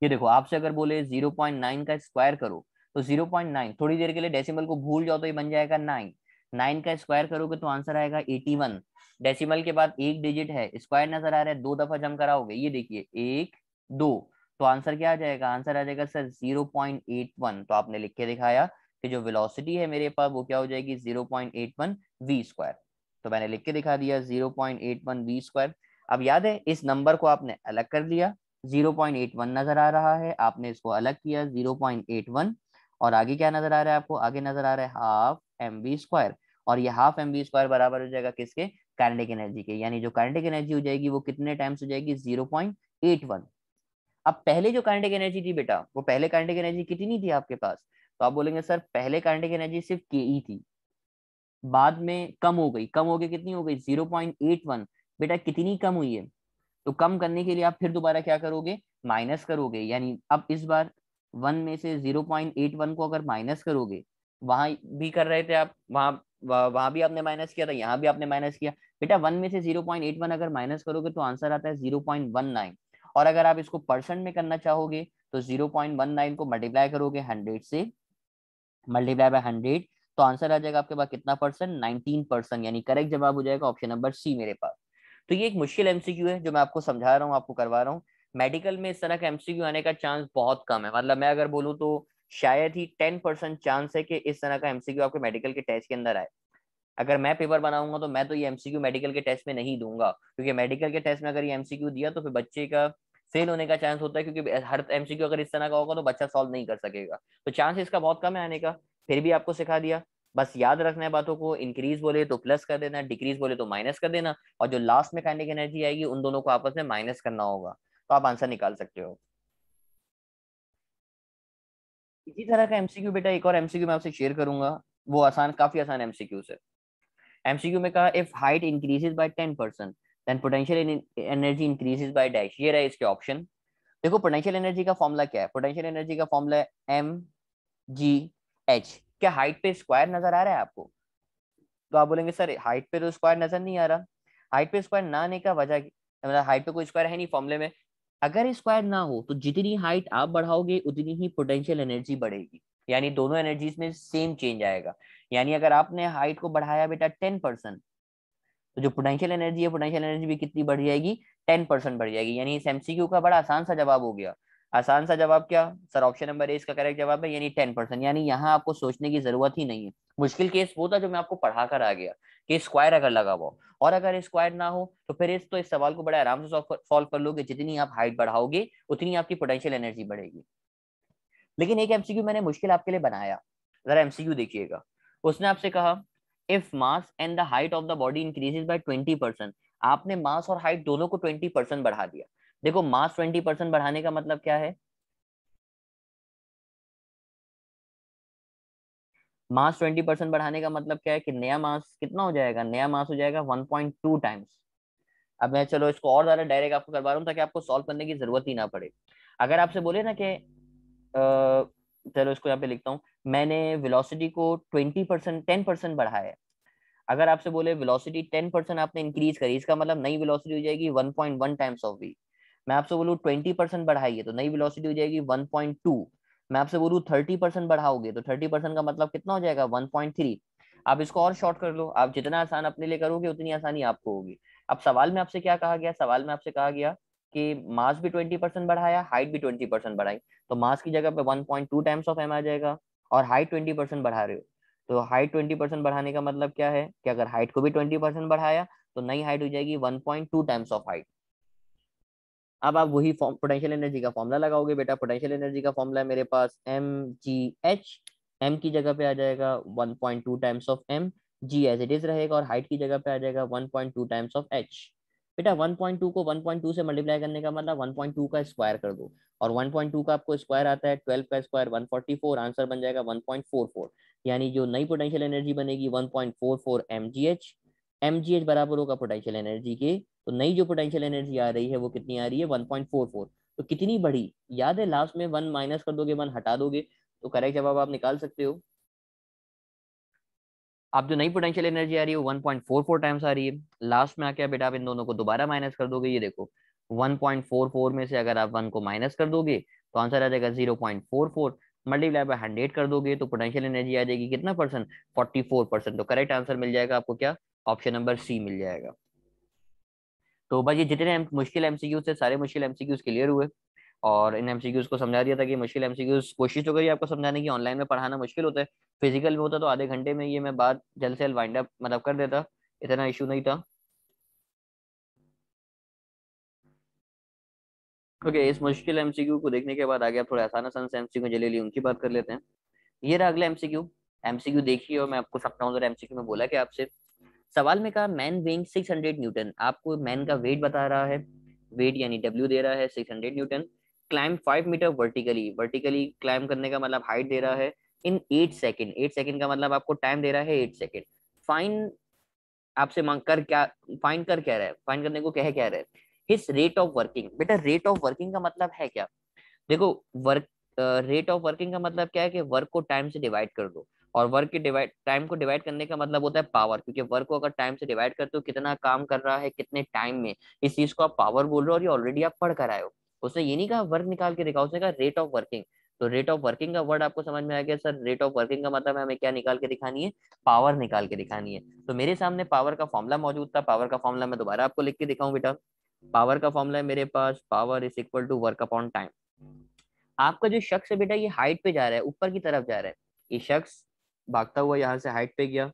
ये देखो, आपसे अगर बोले 0.9 का स्क्वायर करो तो 0.9 थोड़ी देर के लिए डेसिमल को भूल जाओ तो ये बन जाएगा 9 9 का स्क्वायर करोगे तो आंसर आएगा 81 डेसिमल के बाद एक डिजिट है, स्क्वायर नज़र आ रहा है, दो दफ़ा जम कराओगे, ये देखिए, एक, दो तो आंसर क्या आ जाएगा? आंसर आ जाएगा सर 0.81 तो आपने लिख के दिखाया कि जो वेलोसिटी है मेरे पास, वो क्या हो जाएगी? Zero point eight one v square. तो मैंने लिख के दिखा दिया zero point eight one v square. अब याद है, इस नंबर को आपने अलग कर लिया 0.81 नज़र आ रहा है, आपने इसको अलग किया 0.81 और आगे क्या नज़र आ रहा है आपको? आगे नज़र आ रहा है, हाफ़ एम बी स्क्वायर और ये हाफ़ एम बी स्क्वायर बराबर हो जाएगा किसके? काइनेटिक एनर्जी के। यानी जो काइनेटिक एनर्जी हो जाएगी, वो कितने टाइम्स हो जाएगी? 0.81 अब पहले जो काइनेटिक एनर्जी थी बेटा, वो पहले काइनेटिक एनर्जी कितनी थी आपके पास? तो आप बोलेंगे, सर, पहले काइनेटिक एनर्जी सिर्फ़ के ई थी। बाद में कम हो गई। कम हो गई कितनी हो गई? 0.81 बेटा, कितनी कम हुई है? तो कम करने के लिए आप फिर दोबारा क्या करोगे? माइनस करोगे। यानी अब इस बार वन में से ज़ीरो पॉइंट एट वन को अगर माइनस करोगे वहाँ भी कर रहे थे आप, वहाँ वहाँ भी आपने माइनस किया था, यहाँ भी आपने माइनस किया। बेटा वन में से ज़ीरो पॉइंट एट वन अगर माइनस करोगे तो आंसर आता है ज़ीरो पॉइंट वन नाइन और अगर आप इसको परसेंट में करना चाहोगे तो ज़ीरो पॉइंट वन नाइन को मल्टीप्लाई करोगे हंड्रेड से मल्टीप्लाई बाय हंड्रेड तो आंसर आ जाएगा आपके पास कितना परसेंट नाइनटीन परसेंट यानी करेक्ट जवाब हो जाएगा ऑप्शन नंबर सी मेरे पास। तो ये एक मुश्किल एमसीक्यू है, जो मैं आपको समझा रहा हूँ, आपको करवा रहा हूँ। मेडिकल में इस तरह का एमसीक्यू आने का चांस बहुत कम है। मतलब मैं अगर बोलूँ तो शायद ही टेन परसेंट चांस है कि इस तरह का एमसीक्यू आपके मेडिकल के टेस्ट के अंदर आए। अगर मैं पेपर बनाऊँगा तो मैं तो ये एमसीक्यू मेडिकल के टेस्ट में नहीं दूँगा, क्योंकि मेडिकल के टेस्ट में अगर ये एमसीक्यू दिया तो फिर बच्चे का फेल होने का चांस होता है, क्योंकि हर एमसीक्यू अगर इस तरह का होगा तो बच्चा सॉल्व नहीं कर सकेगा। तो चांस इसका बहुत कम है आने का, फिर भी आपको सिखा दिया। बस याद रखना है बातों को इंक्रीज बोले तो प्लस कर देना डिक्रीज बोले तो माइनस कर देना, और जो लास्ट में काइनेटिक एनर्जी आएगी उन दोनों को आपस में माइनस करना होगा। तो आप आंसर निकाल सकते हो। इसी तरह का एमसीक्यू बेटा एक और एमसीक्यू मैं आपसे शेयर करूँगा। वो आसान, काफ़ी आसान एमसीक्यू से। एमसीक्यू में कहा if height increases by 10 percent then potential energy increases by dash ये रहा इसके ऑप्शन देखो पोटेंशियल एनर्जी का फॉर्मूला क्या है? पोटेंशियल एनर्जी का फॉर्मूला है एम जी एच क्या हाइट पे स्क्वायर नज़र आ रहा है आपको? तो आप बोलेंगे, सर हाइट पे तो स्क्वायर नज़र नहीं आ रहा। हाइट पे स्क्वायर ना आने का वजह मतलब हाइट पे कोई स्क्वायर है नहीं फॉर्मूले में। अगर स्क्वायर ना हो तो जितनी हाइट आप बढ़ाओगे, उतनी ही पोटेंशियल एनर्जी बढ़ेगी। यानी दोनों एनर्जीज में सेम चेंज आएगा। यानी अगर आपने हाइट को बढ़ाया बेटा टेन परसेंट तो जो पोटेंशियल एनर्जी है पोटेंशियल एनर्जी भी कितनी बढ़ जाएगी? टेन परसेंट बढ़ जाएगी। यानी इस एमसीक्यू का बड़ा आसान सा जवाब हो गया। आसान सा जवाब क्या? सर ऑप्शन नंबर ए इसका करेक्ट जवाब है, यानी टेन परसेंट यानी यहाँ आपको सोचने की ज़रूरत ही नहीं है। मुश्किल केस वो था जो मैं आपको पढ़ा कर आ गया, कि स्क्वायर अगर लगा हुआ और अगर स्क्वायर ना हो तो फिर इस तो इस सवाल को बड़े आराम से सॉल्व कर लोगे। जितनी आप हाइट बढ़ाओगे, उतनी आपकी पोटेंशियल एनर्जी बढ़ेगी। लेकिन एक एमसीक्यू मैंने मुश्किल आपके लिए बनाया। जरा एमसीक्यू देखिएगा। उसने आपसे कहा if mass and the height of the body increases by twenty percent आपने मास और हाइट दोनों को ट्वेंटी परसेंट बढ़ा दिया। देखो मास ट्वेंटी परसेंट बढ़ाने का मतलब क्या है? मास ट्वेंटी परसेंट बढ़ाने का मतलब क्या है कि नया मास कितना हो जाएगा? नया मास हो जाएगा वन पॉइंट टू टाइम्स अब मैं चलो इसको और ज़्यादा डायरेक्ट आपको करवा रहा हूँ ताकि आपको सॉल्व करने की ज़रूरत ही ना पड़े। अगर आपसे बोले ना कि चलो इसको यहाँ पे लिखता हूँ। मैंने वेलोसिटी को ट्वेंटी परसेंट, टेन परसेंट बढ़ाया अगर आपसे बोले वेलोसिटी टेन परसेंट आपने इंक्रीज करी, इसका मतलब नई वेलोसिटी हो जाएगी one point one times of v मैं आपसे बोलूँ ट्वेंटी परसेंट बढ़ाइए तो नई वेलोसिटी हो जाएगी वन पॉइंट टू। मैं आपसे बोलूँ थर्टी परसेंट बढ़ाओगे तो थर्टी परसेंट का मतलब कितना हो जाएगा? वन पॉइंट थ्री आप इसको और शॉर्ट कर लो। आप जितना आसान अपने लिए करोगे, उतनी आसानी आपको होगी। अब सवाल में आपसे क्या कहा गया? सवाल में आपसे कहा गया कि मास भी ट्वेंटी परसेंट बढ़ाया हाइट भी ट्वेंटी परसेंट बढ़ाई। तो मास की जगह पे one point two times of m आ जाएगा और हाइट ट्वेंटी परसेंट बढ़ा रहे हो। तो हाइट ट्वेंटी परसेंट बढ़ाने का मतलब क्या है कि अगर हाइट को भी ट्वेंटी परसेंट बढ़ाया तो नई हाइट हो जाएगी one point two times of height अब आप वही पोटेंशियल एनर्जी का फॉर्मूला लगाओगे बेटा। पोटेंशियल एनर्जी का फॉर्मूला है मेरे पास एम जी एच एम की जगह पे आ जाएगा one point two times of m g as it is रहेगा और हाइट की जगह पे आ जाएगा one point two times of h बेटा 1.2 को 1.2 से मल्टीप्लाई करने का मतलब 1.2 का स्क्वायर कर दो। और 1.2 का आपको स्क्वायर आता है 12 का स्क्वायर 144 आंसर बन जाएगा 1.44 यानी जो नई पोटेंशियल एनर्जी बनेगी 1.44 mgh mgh बराबर होगा पोटेंशियल एनर्जी के तो नई जो पोटेंशियल एनर्जी आ रही है, वो कितनी आ रही है? 1.44 तो कितनी बड़ी याद है लास्ट में वन माइनस कर दोगे वन हटा दोगे तो करेक्ट जवाब आप निकाल सकते हो। आप जो नई पोटेंशियल एनर्जी आ रही है, वो 1.44 टाइम्स आ रही है। लास्ट में आके बेटा आप इन दोनों को दोबारा माइनस कर दोगे, ये देखो 1.44 में से अगर आप वन को माइनस कर दोगे तो आंसर आ जाएगा 0.44 मल्टीप्लाई बाय हंड्रेड कर दोगे तो पोटेंशियल एनर्जी आ जाएगी कितना परसेंट 44 परसेंट तो करेक्ट आंसर मिल जाएगा आपको क्या? ऑप्शन नंबर सी मिल जाएगा। तो भाई ये जितने मुश्किल एमसीक्यूज थे सारे मुश्किल एमसीक्यूज क्लियर हुए। और इन एमसीक्यूज को समझा दिया था कि मुश्किल एमसीक्यूज कोशिश तो करिए आपको समझाने की ऑनलाइन में पढ़ाना मुश्किल होता है। फ़िज़िकल में होता तो आधे घंटे में ये मैं बात जल्द से जल्द वाइंड अप मतलब कर देता इतना इशू नहीं था। ओके okay, इस मुश्किल एमसीक्यू को देखने के बाद आगे आप थोड़ा आसान आसान से एमसीक्यू जले ली उनकी बात कर लेते हैं। ये रहा अगला एमसीक्यू एमसीक्यू देखिए और मैं आपको सकता हूँ एमसीक्यू में बोला कि आपसे सवाल में कहा मैन वेइंग 600 न्यूटन आपको मैन का वेट बता रहा है। वेट यानी डब्ल्यू दे रहा है 600 newton climb five metre vertically vertically climb करने का मतलब हाइट दे रहा है in eight second eight second का मतलब आपको टाइम दे रहा है एट सेकेंड फाइन आपसे मांग कर क्या फाइन कर क्या रहा है? फाइन करने को कह क्या रहा है? हिस रेट ऑफ़ वर्किंग बेटा रेट ऑफ़ वर्किंग का मतलब है क्या? देखो वर्क रेट ऑफ़ वर्किंग का मतलब क्या है कि वर्क को टाइम से डिवाइड कर दो। और वर्क के डिवाइड टाइम को डिवाइड करने का मतलब होता है पावर क्योंकि वर्क को अगर टाइम से डिवाइड करते हो, कितना काम कर रहा है, कितने टाइम में, इस चीज़ को आप पावर बोल रहे हो और ये ऑलरेडी आप पढ़ कर आए हो। उसने ये नहीं कहा वर्क निकाल के दिखाओ, उसने कहा रेट ऑफ़ वर्किंग तो रेट ऑफ़ वर्किंग का वर्ड आपको समझ में आ गया, सर रेट ऑफ़ वर्किंग का मतलब हमें क्या निकाल के दिखानी है? पावर निकाल के दिखानी है। तो मेरे सामने पावर का फॉर्मूला मौजूद था। पावर का फॉर्मूला मैं दोबारा आपको लिख के दिखाऊँ बेटा। पावर का फॉर्मूला है मेरे पास power is equal to work upon time आपका जो शख्स है बेटा, ये हाइट पे जा रहा है, ऊपर की तरफ़ जा रहा है। ये शख्स भागता हुआ यहाँ से हाइट पे गया,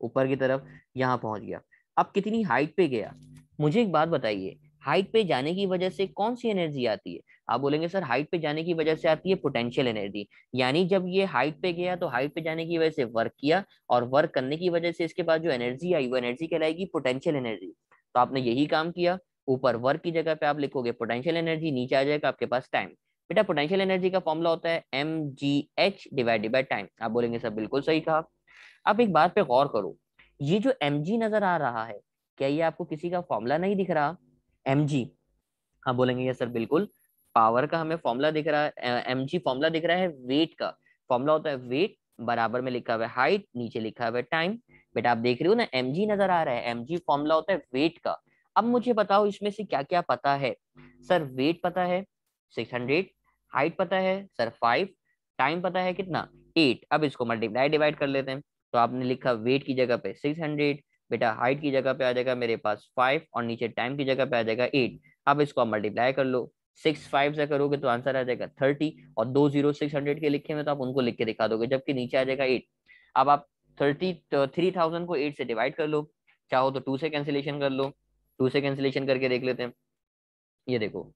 ऊपर की तरफ़ यहाँ पहुँच गया। अब कितनी हाइट पे गया? मुझे एक बात बताइए हाइट पे जाने की वजह से कौन सी एनर्जी आती है? आप बोलेंगे, सर हाइट पे जाने की वजह से आती है पोटेंशियल एनर्जी यानी जब ये हाइट पे गया तो हाइट पे जाने की वजह से वर्क किया और वर्क करने की वजह से इसके बाद जो एनर्जी आई, वो एनर्जी कहलाएगी पोटेंशियल एनर्जी तो आपने यही काम किया, ऊपर वर्क की जगह पे आप लिखोगे पोटेंशियल एनर्जी नीचे आ जाएगा, आपके पास टाइम बेटा पोटेंशियल एनर्जी का फॉर्मूला होता है m g h divided by time आप बोलेंगे, सर, बिल्कुल सही कहा। अब एक बात पे गौर करो। ये जो एम जी नज़र आ रहा है, क्या ये आपको किसी का फॉर्मूला नहीं दिख रहा? एम जी हाँ बोलेंगे ये सर, बिल्कुल। पावर का हमें फॉर्मूला दिख रहा है एम जी फॉर्मूला दिख रहा है वेट का। फॉर्मूला होता है वेट बराबर में लिखा हुआ है हाइट नीचे लिखा हुआ है टाइम बेटा, आप देख रहे हो ना एम जी नज़र आ रहा है। एम जी फॉर्मूला होता है वेट का। अब मुझे बताओ, इसमें से क्या क्या पता है? सर वेट पता है? सिक्स हंड्रेड हाइट पता है सर फाइव टाइम पता है कितना? एट अब इसको मल्टीप्लाई डिवाइड कर लेते हैं। तो आपने लिखा वेट की जगह पे सिक्स हंड्रेड बेटा हाइट की जगह पे आ जाएगा मेरे पास फाइव और नीचे टाइम की जगह पे आ जाएगा एट अब इसको आप मल्टीप्लाई कर लो। सिक्स फाइव से करोगे तो आंसर आ जाएगा थर्टी और दो ज़ीरो सिक्स हंड्रेड के लिखे में तो आप उनको लिख के दिखा दोगे, जबकि नीचे आ जाएगा एट अब आप थर्टी थ्री थाउज़ेंड को एट से डिवाइड कर लो। चाहो तो टू से कैंसिलेशन कर लो। टू से कैंसिलेशन करके देख लेते हैं। ये देखो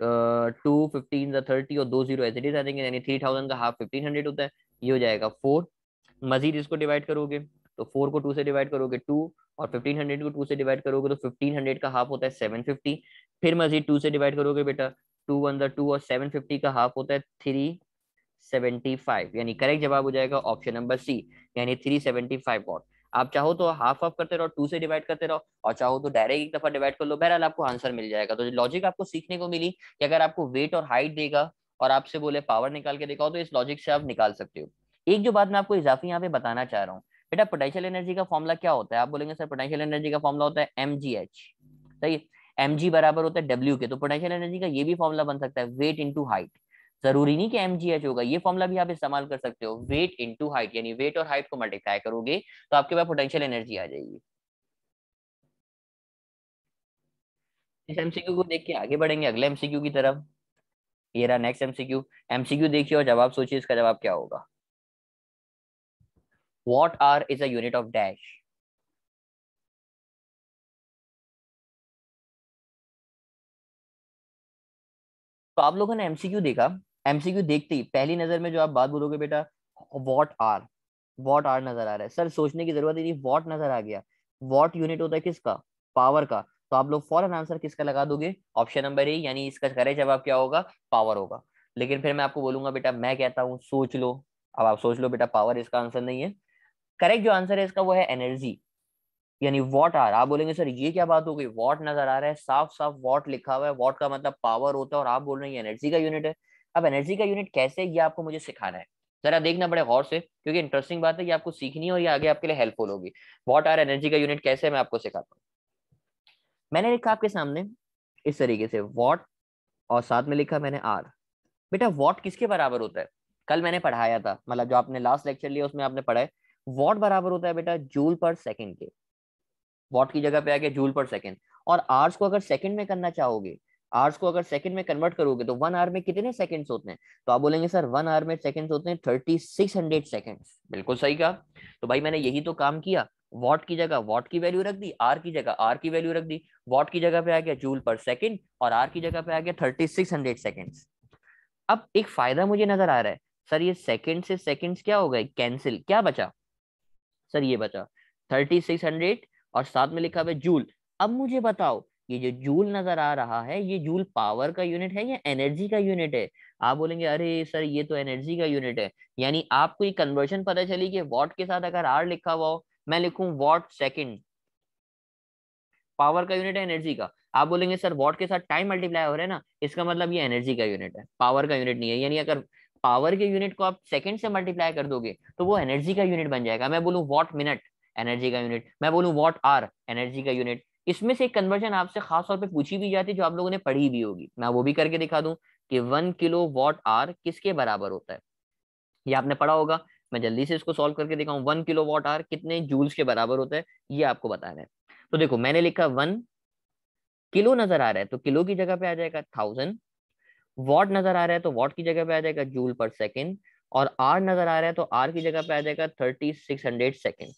टू फिफ्टीन थर्टी और दो ज़ीरो एसिड आ जाएँगे यानी थ्री थाउज़ेंड का हाफ़ फिफ्टीन हंड्रेड होता है, ये हो जाएगा फोर मजीद इसको डिवाइड करोगे तो फोर को टू से डिवाइड करोगे टू और फिफ्टीन हंड्रेड को टू से डिवाइड करोगे तो फिफ्टीन हंड्रेड का हाफ़ होता है सेवन फिफ्टी फिर मजीद टू से डिवाइड करोगे बेटा टू वन द टू और सेवन फिफ्टी का हाफ़ होता है थ्री सेवेंटी फाइव यानी करेक्ट जवाब हो जाएगा ऑप्शन नंबर सी यानी थ्री सेवेंटी फाइव वॉट आप चाहो तो हाफ़ ऑफ़ करते रहो टू से डिवाइड करते रहो और चाहो तो डायरेक्ट एक दफ़ा डिवाइड कर लो, बहरहाल आपको आंसर मिल जाएगा। तो लॉजिक आपको सीखने को मिली कि अगर आपको वेट और हाइट देगा और आपसे बोले पावर निकाल के दिखाओ तो इस लॉजिक से आप निकाल सकते हो। एक जो बात मैं आपको इजाफी यहाँ पे बताना चाह रहा हूँ, बेटा पोटेंशियल एनर्जी का फॉर्मूला क्या होता है? आप बोलेंगे, सर पोटेंशियल एनर्जी का फॉर्मूला होता है एम जी एच सही एम जी बराबर होता है डब्ल्यू के तो पोटेंशियल एनर्जी का ये भी फॉर्मूला बन सकता है वेट इंटू हाइट ज़रूरी नहीं कि एम जी एच होगा। ये फॉर्मूला भी आप इस्तेमाल कर सकते हो। वेट इंटू हाइट यानी वेट और हाइट को मल्टीप्लाई करोगे तो आपके पास पोटेंशियल एनर्जी आ जाएगी। इस एमसीक्यू को देख के आगे बढ़ेंगे, अगले एमसीक्यू की तरफ़। ये रहा नेक्स्ट एमसीक्यू एमसीक्यू देखिए और जवाब सोचिए, इसका जवाब क्या होगा? Watt hour is a unit of dash तो आप लोगों ने एमसीक्यू देखा। एमसीक्यू देखते ही, पहली नज़र में जो आप बात बोलोगे बेटा वॉट आर वॉट आर नज़र आ रहा है। सर, सोचने की ज़रूरत नहीं वॉट नज़र आ गया। वॉट यूनिट होता है किसका? पावर का। तो आप लोग फॉरन आंसर किसका लगा दोगे? ऑप्शन नंबर ए यानी इसका करे जवाब क्या होगा? पावर होगा। लेकिन फिर मैं आपको बोलूँगा बेटा, मैं कहता हूँ, सोच लो। अब आप सोच लो बेटा पावर इसका आंसर नहीं है। करेक्ट जो आंसर है इसका वो है एनर्जी यानी वॉट आर आप बोलेंगे, सर, ये क्या बात हो गई? वॉट नज़र आ रहा है? साफ़ साफ़ वॉट लिखा हुआ है। वॉट का मतलब पावर होता है और आप बोल रहे हैं एनर्जी का यूनिट है। अब एनर्जी का यूनिट कैसे ये आपको मुझे सिखाना है। जरा देखना पड़े गौर से, क्योंकि इंटरेस्टिंग बात है ये आपको सीखनी है और ये आगे आपके लिए हेल्पफुल होगी। वॉट आर एनर्जी का यूनिट कैसे मैं आपको सिखाता हूँ? मैंने लिखा आपके सामने, इस तरीके से वॉट और साथ में लिखा मैंने आर बेटा वॉट किसके बराबर होता है? कल मैंने पढ़ाया था मतलब जो आपने लास्ट लेक्चर लिया, उसमें आपने पढ़ा है। वॉट बराबर होता है बेटा? जूल पर सेकंड के। वॉट की जगह पे आ गया जूल पर सेकंड और आर्स को अगर सेकंड में करना चाहोगे आर्स को अगर सेकंड में कन्वर्ट करोगे तो वन आवर में कितने सेकंड्स होते हैं? तो आप बोलेंगे, सर, वन आवर में सेकंड्स होते हैं थर्टी सिक्स हंड्रेड सेकेंड्स बिल्कुल सही कहा। तो भाई मैंने यही तो काम किया। वॉट की जगह, वॉट की वैल्यू रख दी, आर की जगह, आर की वैल्यू रख दी। वॉट की जगह पे आ गया जूल पर सेकंड और आर की जगह पे आ गया थर्टी सिक्स हंड्रेड सेकेंड्स अब एक फ़ायदा मुझे नज़र आ रहा है। सर, ये सेकंड से सेकंड्स क्या हो गए? कैंसिल क्या बचा? सर, ये बचा। थर्टी सिक्स हंड्रेड और साथ में लिखा हुआ जूल। अब मुझे बताओ ये जो जूल नज़र आ रहा है, ये जूल पावर का यूनिट है या एनर्जी का यूनिट है? आप बोलेंगे, अरे सर, ये तो एनर्जी का यूनिट है। यानी आपको ये कन्वर्जन पता चली कि वॉट के साथ अगर आर लिखा हुआ हो, मैं लिखूं वॉट सेकंड। पावर का यूनिट है एनर्जी का। आप बोलेंगे, सर, वॉट के साथ टाइम मल्टीप्लाई हो रहा है ना, इसका मतलब ये एनर्जी का यूनिट है। पावर का यूनिट नहीं है। यानी अगर पावर के यूनिट को आप सेकंड से मल्टीप्लाई कर दोगे तो वो एनर्जी का यूनिट बन जाएगा। मैं बोलूँ, वॉट मिनट, एनर्जी का यूनिट। मैं बोलूँ, वॉट आर, एनर्जी का यूनिट। इसमें से एक कन्वर्जन आपसे खास तौर पे पूछी भी जाती है, जो आप लोगों ने पढ़ी भी होगी। मैं वो भी करके दिखा दूँ कि वन किलो वॉट आर किसके बराबर होता है। ये आपने पढ़ा होगा, मैं जल्दी से इसको सॉल्व करके दिखाऊँ। वन किलो वॉट आर कितने जूल्स के बराबर होता है, ये आपको बताना है। तो देखो, मैंने लिखा वन किलो नज़र आ रहा है तो किलो की जगह पे आ जाएगा थाउज़ेंड वॉट नज़र आ रहा है तो वॉट की जगह पे आ जाएगा जूल पर सेकेंड और आर नज़र आ रहा है तो आर की जगह पे आ जाएगा थर्टी सिक्स हंड्रेड सेकेंड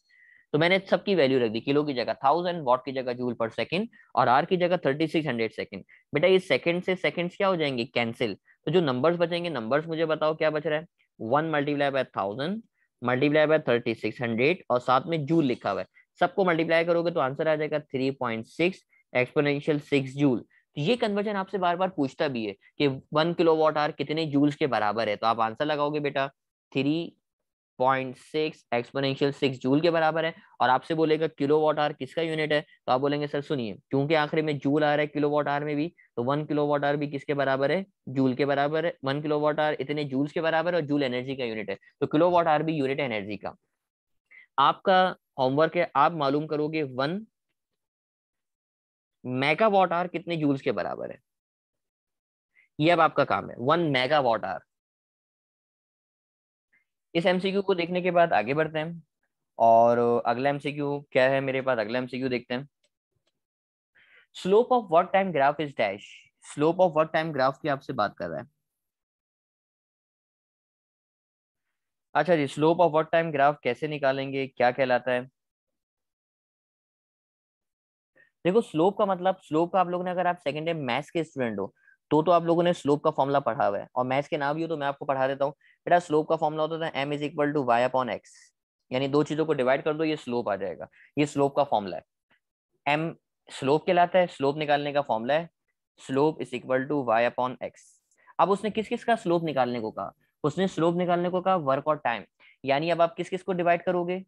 तो मैंने सबकी वैल्यू रख दी, किलो की जगह थाउज़ेंड वॉट की जगह जूल पर सेकंड और आर की जगह थर्टी सिक्स हंड्रेड सेकंड बेटा, ये सेकंड से सेकंड्स क्या हो जाएँगे? कैंसिल तो जो नंबर्स बचेंगे नंबर्स मुझे बताओ क्या बच रहा है? One multiply by thousand multiply by thirty six hundred और साथ में जूल लिखा हुआ है। सबको मल्टीप्लाई करोगे तो आंसर आ जाएगा three point six exponential six joule ये कन्वर्जन आपसे बार बार पूछता भी है कि वन किलो वॉट आर कितने जूल्स के बराबर है? तो आप आंसर लगाओगे बेटा three point six exponential six joule के बराबर है। और आपसे बोलेगा किलो वॉट आर किसका यूनिट है? तो आप बोलेंगे, सर, सुनिए, क्योंकि आखिरी में जूल आ रहा है किलो वॉट आर में भी तो वन किलो वॉट आर भी किसके बराबर है? जूल के बराबर है। वन किलो वॉट आर इतने जूल्स के बराबर और जूल एनर्जी का यूनिट है। तो किलो वॉट आर भी यूनिट एनर्जी का। आपका होमवर्क है, आप मालूम करोगे वन मेगा वॉट आर कितने जूल्स के बराबर है? ये अब आपका काम है। वन मेगा वॉट आर इस एमसीक्यू को देखने के बाद आगे बढ़ते हैं। और अगला एमसीक्यू क्या है मेरे पास? अगला एमसीक्यू देखते हैं। Slope of what time graph is dash slope of what time graph की आपसे बात कर रहा है। अच्छा जी slope of what time graph कैसे निकालेंगे? क्या कहलाता है? देखो स्लोप का मतलब स्लोप का आप लोगों ने अगर आप सेकंड टाइम मैथ्स के स्टूडेंट हो तो तो आप लोगों ने स्लोप का फॉर्मूला पढ़ा हुआ है। और मैथ्स के ना भी हो तो मैं आपको पढ़ा देता हूँ। बेटा स्लोप का फॉर्मूला होता है m is equal to y upon x यानी दो चीज़ों को डिवाइड कर दो, ये स्लोप आ जाएगा। ये स्लोप का फॉर्मूला है। एम स्लोप कहलाता है स्लोप निकालने का फॉर्मूला है। Slope is equal to y upon x अब उसने किस किस का स्लोप निकालने को कहा? उसने स्लोप निकालने को कहा वर्क और टाइम यानी अब आप किस किस को डिवाइड करोगे?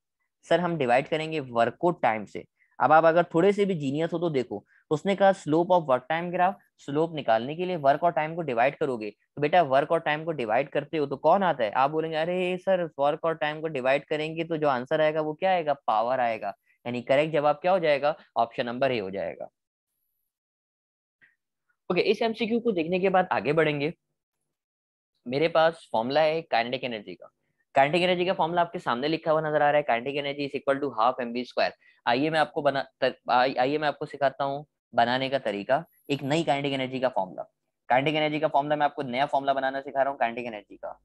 सर, हम डिवाइड करेंगे वर्क को टाइम से। अब आप अगर थोड़े से भी जीनियस हो तो देखो उसने कहा slope of work time graph slope निकालने के लिए वर्क और टाइम को डिवाइड करोगे। तो बेटा वर्क और टाइम को डिवाइड करते हो तो कौन आता है? आप बोलेंगे, अरे सर वर्क और टाइम को डिवाइड करेंगे तो जो आंसर आएगा वो क्या आएगा? पावर आएगा। यानी करेक्ट जवाब क्या हो जाएगा? ऑप्शन नंबर ए हो जाएगा। ओके इस एमसीक्यू को देखने के बाद आगे बढ़ेंगे। मेरे पास फॉर्मूला है काइनेटिक एनर्जी का। काइनेटिक एनर्जी का फॉर्मूला आपके सामने लिखा हुआ नज़र आ रहा है। Kinetic energy is equal to half m v square आइए मैं आपको बना आइए मैं आपको सिखाता हूँ। बनाने का तरीका, एक नई काइनेटिक एनर्जी का फॉर्मूला काइनेटिक एनर्जी का फॉर्मूला मैं आपको नया फॉर्मूला बनाना सिखा रहा हूँ काइनेटिक एनर्जी का।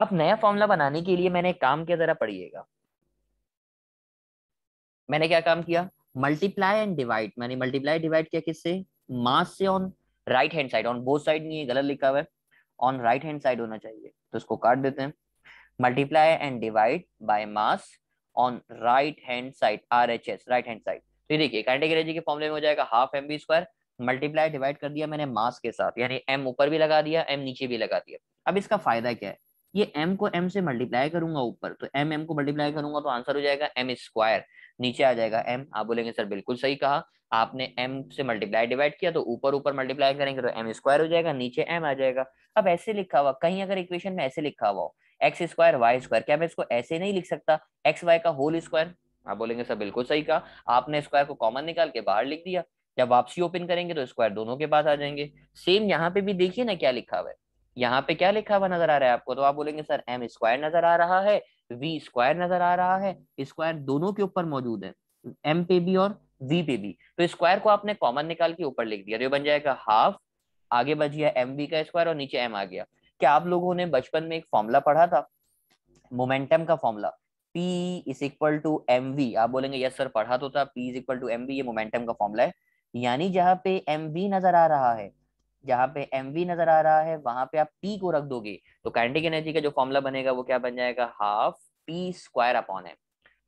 अब नया फॉर्मूला बनाने के लिए मैंने काम किया, जरा पढ़िएगा। मैंने क्या काम किया? मल्टीप्लाई एंड डिवाइड मैंने मल्टीप्लाई डिवाइड किया किससे? मास से on right hand side on both side नहीं है गलत लिखा हुआ है। ऑन राइट हैंड साइड होना चाहिए तो इसको काट देते हैं। Multiply and divide by mass on right hand side R H S right hand side तो देखिए, काइनेटिक एनर्जी के फॉर्मूले में हो जाएगा half m v square multiply divide कर दिया मैंने मास के साथ, यानी एम ऊपर भी लगा दिया एम नीचे भी लगा दिया। अब इसका फ़ायदा क्या है? ये m को m से मल्टीप्लाई करूँगा ऊपर तो m m को मल्टीप्लाई करूँगा तो आंसर हो जाएगा m स्क्वायर नीचे आ जाएगा m आप बोलेंगे, सर, बिल्कुल सही कहा, आपने m से मल्टीप्लाई डिवाइड किया तो ऊपर ऊपर मल्टीप्लाई करेंगे तो m स्क्वायर हो जाएगा, नीचे m आ जाएगा। अब ऐसे लिखा हुआ, कहीं अगर इक्वेशन में ऐसे लिखा हुआ हो एक्स स्क्वायर, वाई स्क्वायर। क्या मैं इसको ऐसे नहीं लिख सकता? एक्स, वाई का होल स्क्वायर? आप बोलेंगे, सर, बिल्कुल सही कहा। आपने स्क्वायर को कॉमन निकाल के बाहर लिख दिया। जब वापसी ओपन करेंगे तो स्क्वायर दोनों के पास आ जाएँगे। सेम यहाँ पे भी देखिए ना क्या लिखा हुआ है। यहाँ पे क्या लिखा हुआ नज़र आ रहा है आपको? तो आप बोलेंगे, सर, एम स्क्वायर नज़र आ रहा है, वी स्क्वायर नज़र आ रहा है। स्क्वायर दोनों के ऊपर मौजूद है, एम पे भी और वी पे भी। तो स्क्वायर को आपने कॉमन निकाल के ऊपर लिख दिया। तो बन जाएगा हाफ़, आगे बच गया एम वी का स्क्वायर और नीचे एम आ गया। क्या आप लोगों ने बचपन में एक फॉर्मूला पढ़ा था? मोमेंटम का formula P is equal to m v आप बोलेंगे यस सर पढ़ा तो था। P is equal to m v ये मोमेंटम का फॉर्मूला है. यानी जहाँ पे एम वी नज़र आ रहा है, जहाँ पे एम वी नज़र आ रहा है, वहाँ पे आप P को रख दोगे तो काइनेटिक एनर्जी का जो फॉर्मूला बनेगा, वो क्या बन जाएगा? Half p square upon m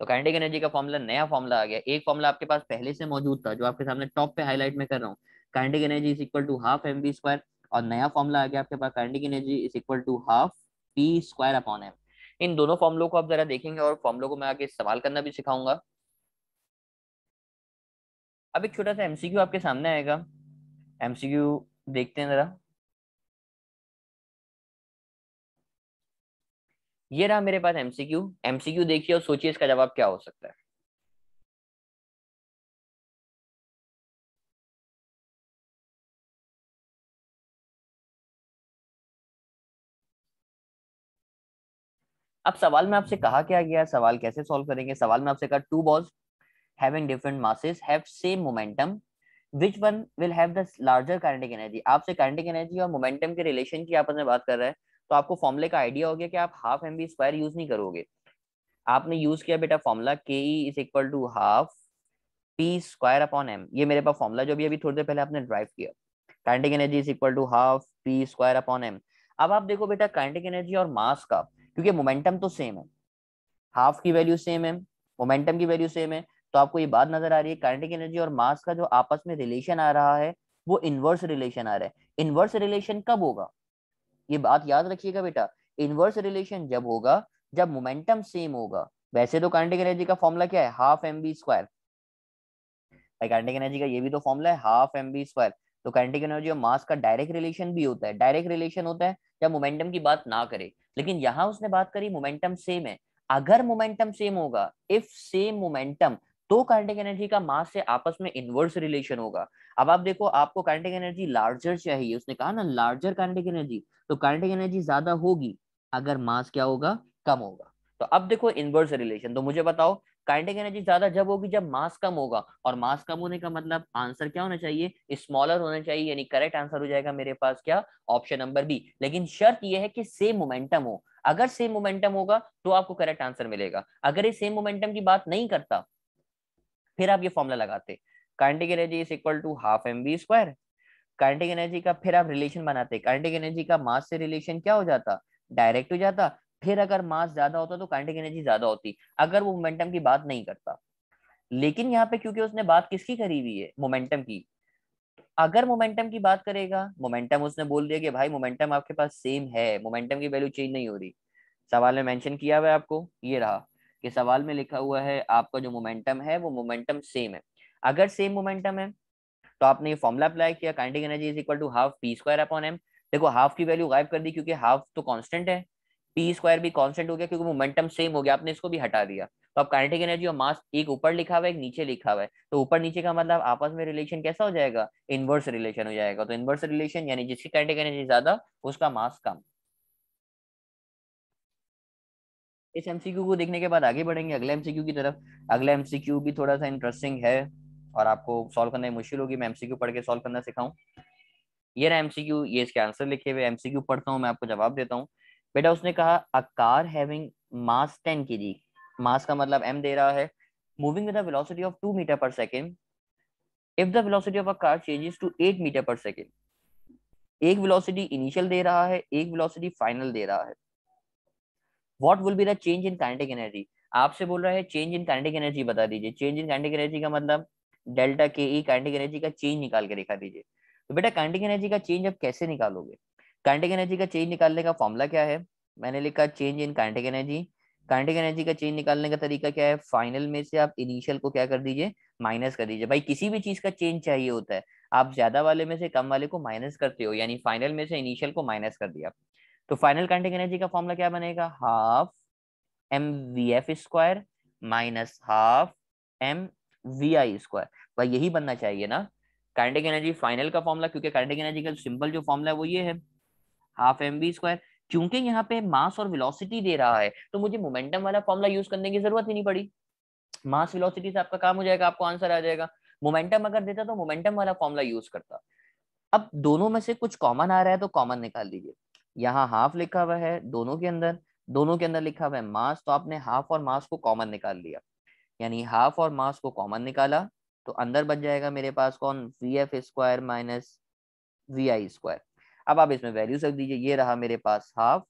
तो काइनेटिक एनर्जी का फॉर्मूला नया फॉर्मूला आ गया। एक फॉर्मूला आपके पास पहले से मौजूद था, जो आपके सामने टॉप पे हाईलाइट में कर रहा हूँ। Kinetic energy is equal to half m v square और नया फॉर्मूला आ गया आपके पास kinetic energy is equal to half p square upon m इन दोनों फॉर्मुलों को आप जरा देखेंगे और फॉर्मुलों को मैं आगे इस्तेमाल करना भी सिखाऊँगा। अब एक छोटा सा एमसीक्यू आपके सामने आएगा। एमसीक्यू देखते हैं जरा। ये रहा मेरे पास एमसीक्यू एमसीक्यू देखिए और सोचिए इसका जवाब क्या हो सकता है। अब सवाल में आपसे कहा क्या गया? सवाल कैसे सॉल्व करेंगे? सवाल में आपसे कहा two balls having different masses have same momentum which one will have the larger kinetic energy आपसे काइनेटिक एनर्जी और मोमेंटम के रिलेशन की आपस में बात कर रहे हैं तो आपको फॉर्मूले का आइडिया हो गया कि आप half m v square use नहीं करोगे। आपने यूज़ किया बेटा formula K E is equal to half p square upon m ये मेरे पास फॉर्मूला जो भी अभी थोड़ी देर पहले आपने ड्राइव किया। Kinetic energy is equal to half p square upon m अब आप देखो बेटा काइनेटिक एनर्जी और मास का क्योंकि मोमेंटम तो सेम है। हाफ़ की वैल्यू सेम है मोमेंटम की वैल्यू सेम है तो आपको ये बात नज़र आ रही है काइनेटिक एनर्जी और मास का जो आपस में रिलेशन आ रहा है, वो इनवर्स रिलेशन आ रहा है। इनवर्स रिलेशन कब होगा? ये बात याद रखिएगा बेटा। इनवर्स रिलेशन जब होगा, जब मोमेंटम सेम होगा। वैसे तो काइनेटिक एनर्जी का फॉर्मूला क्या है? Half m v square kinetic energy का ये भी तो फॉर्मूला है हाफ़ एम बी स्क्वायर तो काइनेटिक एनर्जी और मास का डायरेक्ट रिलेशन भी होता है। डायरेक्ट रिलेशन होता है जब मोमेंटम की बात ना करे। लेकिन यहाँ उसने बात करी मोमेंटम सेम है। अगर मोमेंटम सेम होगा इफ़ सेम मोमेंटम तो काइनेटिक एनर्जी का मास से आपस में इनवर्स रिलेशन होगा। अब आप देखो, आपको काइनेटिक एनर्जी लार्जर चाहिए। उसने कहा ना लार्जर काइनेटिक एनर्जी तो काइनेटिक एनर्जी ज़्यादा होगी। अगर मास क्या होगा, कम होगा। तो अब देखो इनवर्स रिलेशन तो मुझे बताओ काइनेटिक एनर्जी ज़्यादा जब होगी, जब मास कम होगा। और मास कम होने का मतलब आंसर क्या होना चाहिए? स्मॉलर होना चाहिए, यानी करेक्ट आंसर हो जाएगा मेरे पास क्या? ऑप्शन नंबर बी लेकिन शर्त यह है कि सेम मोमेंटम हो। अगर सेम मोमेंटम होगा तो आपको करेक्ट आंसर मिलेगा। अगर ये सेम मोमेंटम की बात नहीं करता, फिर आप ये फॉर्मुला लगाते। Kinetic energy is equal to half m v square kinetic energy का फिर आप रिलेशन बनाते। काइनेटिक एनर्जी का मास से रिलेशन क्या हो जाता? डायरेक्ट हो जाता। फिर अगर मास ज़्यादा होता तो काइनेटिक एनर्जी ज़्यादा होती, अगर वो मोमेंटम की बात नहीं करता। लेकिन यहाँ पे क्योंकि उसने बात किसकी करी हुई है? मोमेंटम की। अगर मोमेंटम की बात करेगा मोमेंटम उसने बोल दिया कि भाई मोमेंटम आपके पास सेम है मोमेंटम की वैल्यू चेंज नहीं हो रही। सवाल में मेंशन किया हुआ है आपको, ये रहा कि सवाल में लिखा हुआ है, आपका जो मोमेंटम है, वो मोमेंटम सेम है। अगर सेम मोमेंटम है तो आपने ये फॉर्मुला अप्लाई किया kinetic energy is equal to half p square upon m देखो हाफ़ की वैल्यू गायब कर दी क्योंकि हाफ़ तो कांस्टेंट है। पी स्क्वायर भी कांस्टेंट हो गया क्योंकि मोमेंटम सेम हो गया, आपने इसको भी हटा दिया। तो अब काइनेटिक एनर्जी और मास एक ऊपर लिखा हुआ है, एक नीचे लिखा हुआ है। तो ऊपर नीचे का मतलब आपस में रिलेशन कैसा हो जाएगा? इनवर्स रिलेशन हो जाएगा। तो इनवर्स रिलेशन यानी जिसकी काइनेटिक एनर्जी ज़्यादा, उसका मास कम। इस एमसीक्यू को देखने के बाद आगे बढ़ेंगे। अगले एमसीक्यू की तरफ़। अगला एमसीक्यू भी थोड़ा सा इंटरेस्टिंग है और आपको सॉल्व करना मुश्किल होगी। मैं एमसीक्यू पढ़ के सॉल्व करना सिखाऊं। ये रहा एमसीक्यू ये इसके आंसर लिखे हुए। एमसीक्यू पढ़ता हूँ, मैं आपको जवाब देता हूँ। बेटा उसने कहा a car having mass 10 KG mass का मतलब m दे रहा है। Moving with the velocity of 2 metre per second if the velocity of a car changes to 8 metre per second एक वेलोसिटी इनिशियल दे रहा है, एक वेलोसिटी फाइनल दे रहा है। What will be the change in kinetic energy आपसे बोल रहा है चेंज इन काइनेटिक एनर्जी बता दीजिए। चेंज इन काइनेटिक एनर्जी का मतलब delta K E kinetic energy का चेंज निकाल के दिखा दीजिए। तो बेटा काइनेटिक एनर्जी का चेंज अब कैसे निकालोगे? काइनेटिक एनर्जी का चेंज निकालने का फॉर्मूला क्या है? मैंने लिखा change in kinetic energy kinetic energy का चेंज निकालने का तरीका क्या है? फाइनल में से आप इनिशियल को क्या कर दीजिए? माइनस कर दीजिए। भाई, किसी भी चीज़ का चेंज चाहिए होता है। आप ज़्यादा वाले में से कम वाले को माइनस करते हो, यानी फाइनल में से इनिशियल को माइनस कर दिया। तो फाइनल काइनेटिक एनर्जी का फॉर्मूला क्या बनेगा? Half m v f square minus half m v i square भाई, यही बनना चाहिए ना। काइनेटिक एनर्जी फाइनल का फॉर्मूला क्योंकि काइनेटिक एनर्जी का सिंपल जो फॉर्मूला है, वो ये है। हाफ़ एम बी स्क्वायर क्योंकि यहाँ पे मास और वेलोसिटी दे रहा है तो मुझे मोमेंटम वाला फॉर्मूला यूज़ करने की ज़रूरत ही नहीं पड़ी। मास वेलोसिटी से आपका काम हो जाएगा, आपको आंसर आ जाएगा। मोमेंटम अगर देता तो मोमेंटम वाला फॉर्मूला यूज़ करता। अब दोनों में से कुछ कॉमन आ रहा है तो कॉमन निकाल लीजिए यहाँ हाफ़ लिखा हुआ है दोनों के अंदर, दोनों के अंदर लिखा हुआ है मास तो आपने हाफ़ और मास को कॉमन निकाल लिया। यानी हाफ़ और मास को कॉमन निकाला तो अंदर बच जाएगा मेरे पास कौन? V f square minus v i square अब आप इसमें वैल्यू रख दीजिए। ये रहा मेरे पास हाफ़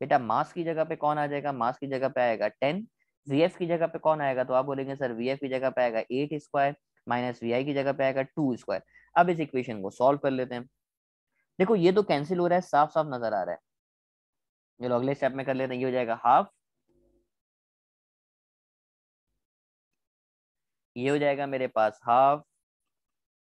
बेटा मास की जगह पे कौन आ जाएगा? मास की जगह पे आएगा टेन वी एफ़ की जगह पे कौन आएगा? तो आप बोलेंगे, सर वी एफ़ की जगह पे आएगा eight square minus v i की जगह पे आएगा टू स्क्वायर अब इस इक्वेशन को सॉल्व कर लेते हैं। देखो, ये तो कैंसिल हो रहा है साफ़ साफ़ नज़र आ रहा है। चलो, अगले स्टेप में कर लेते हैं। ये हो जाएगा हाफ़ ये हो जाएगा मेरे पास हाफ़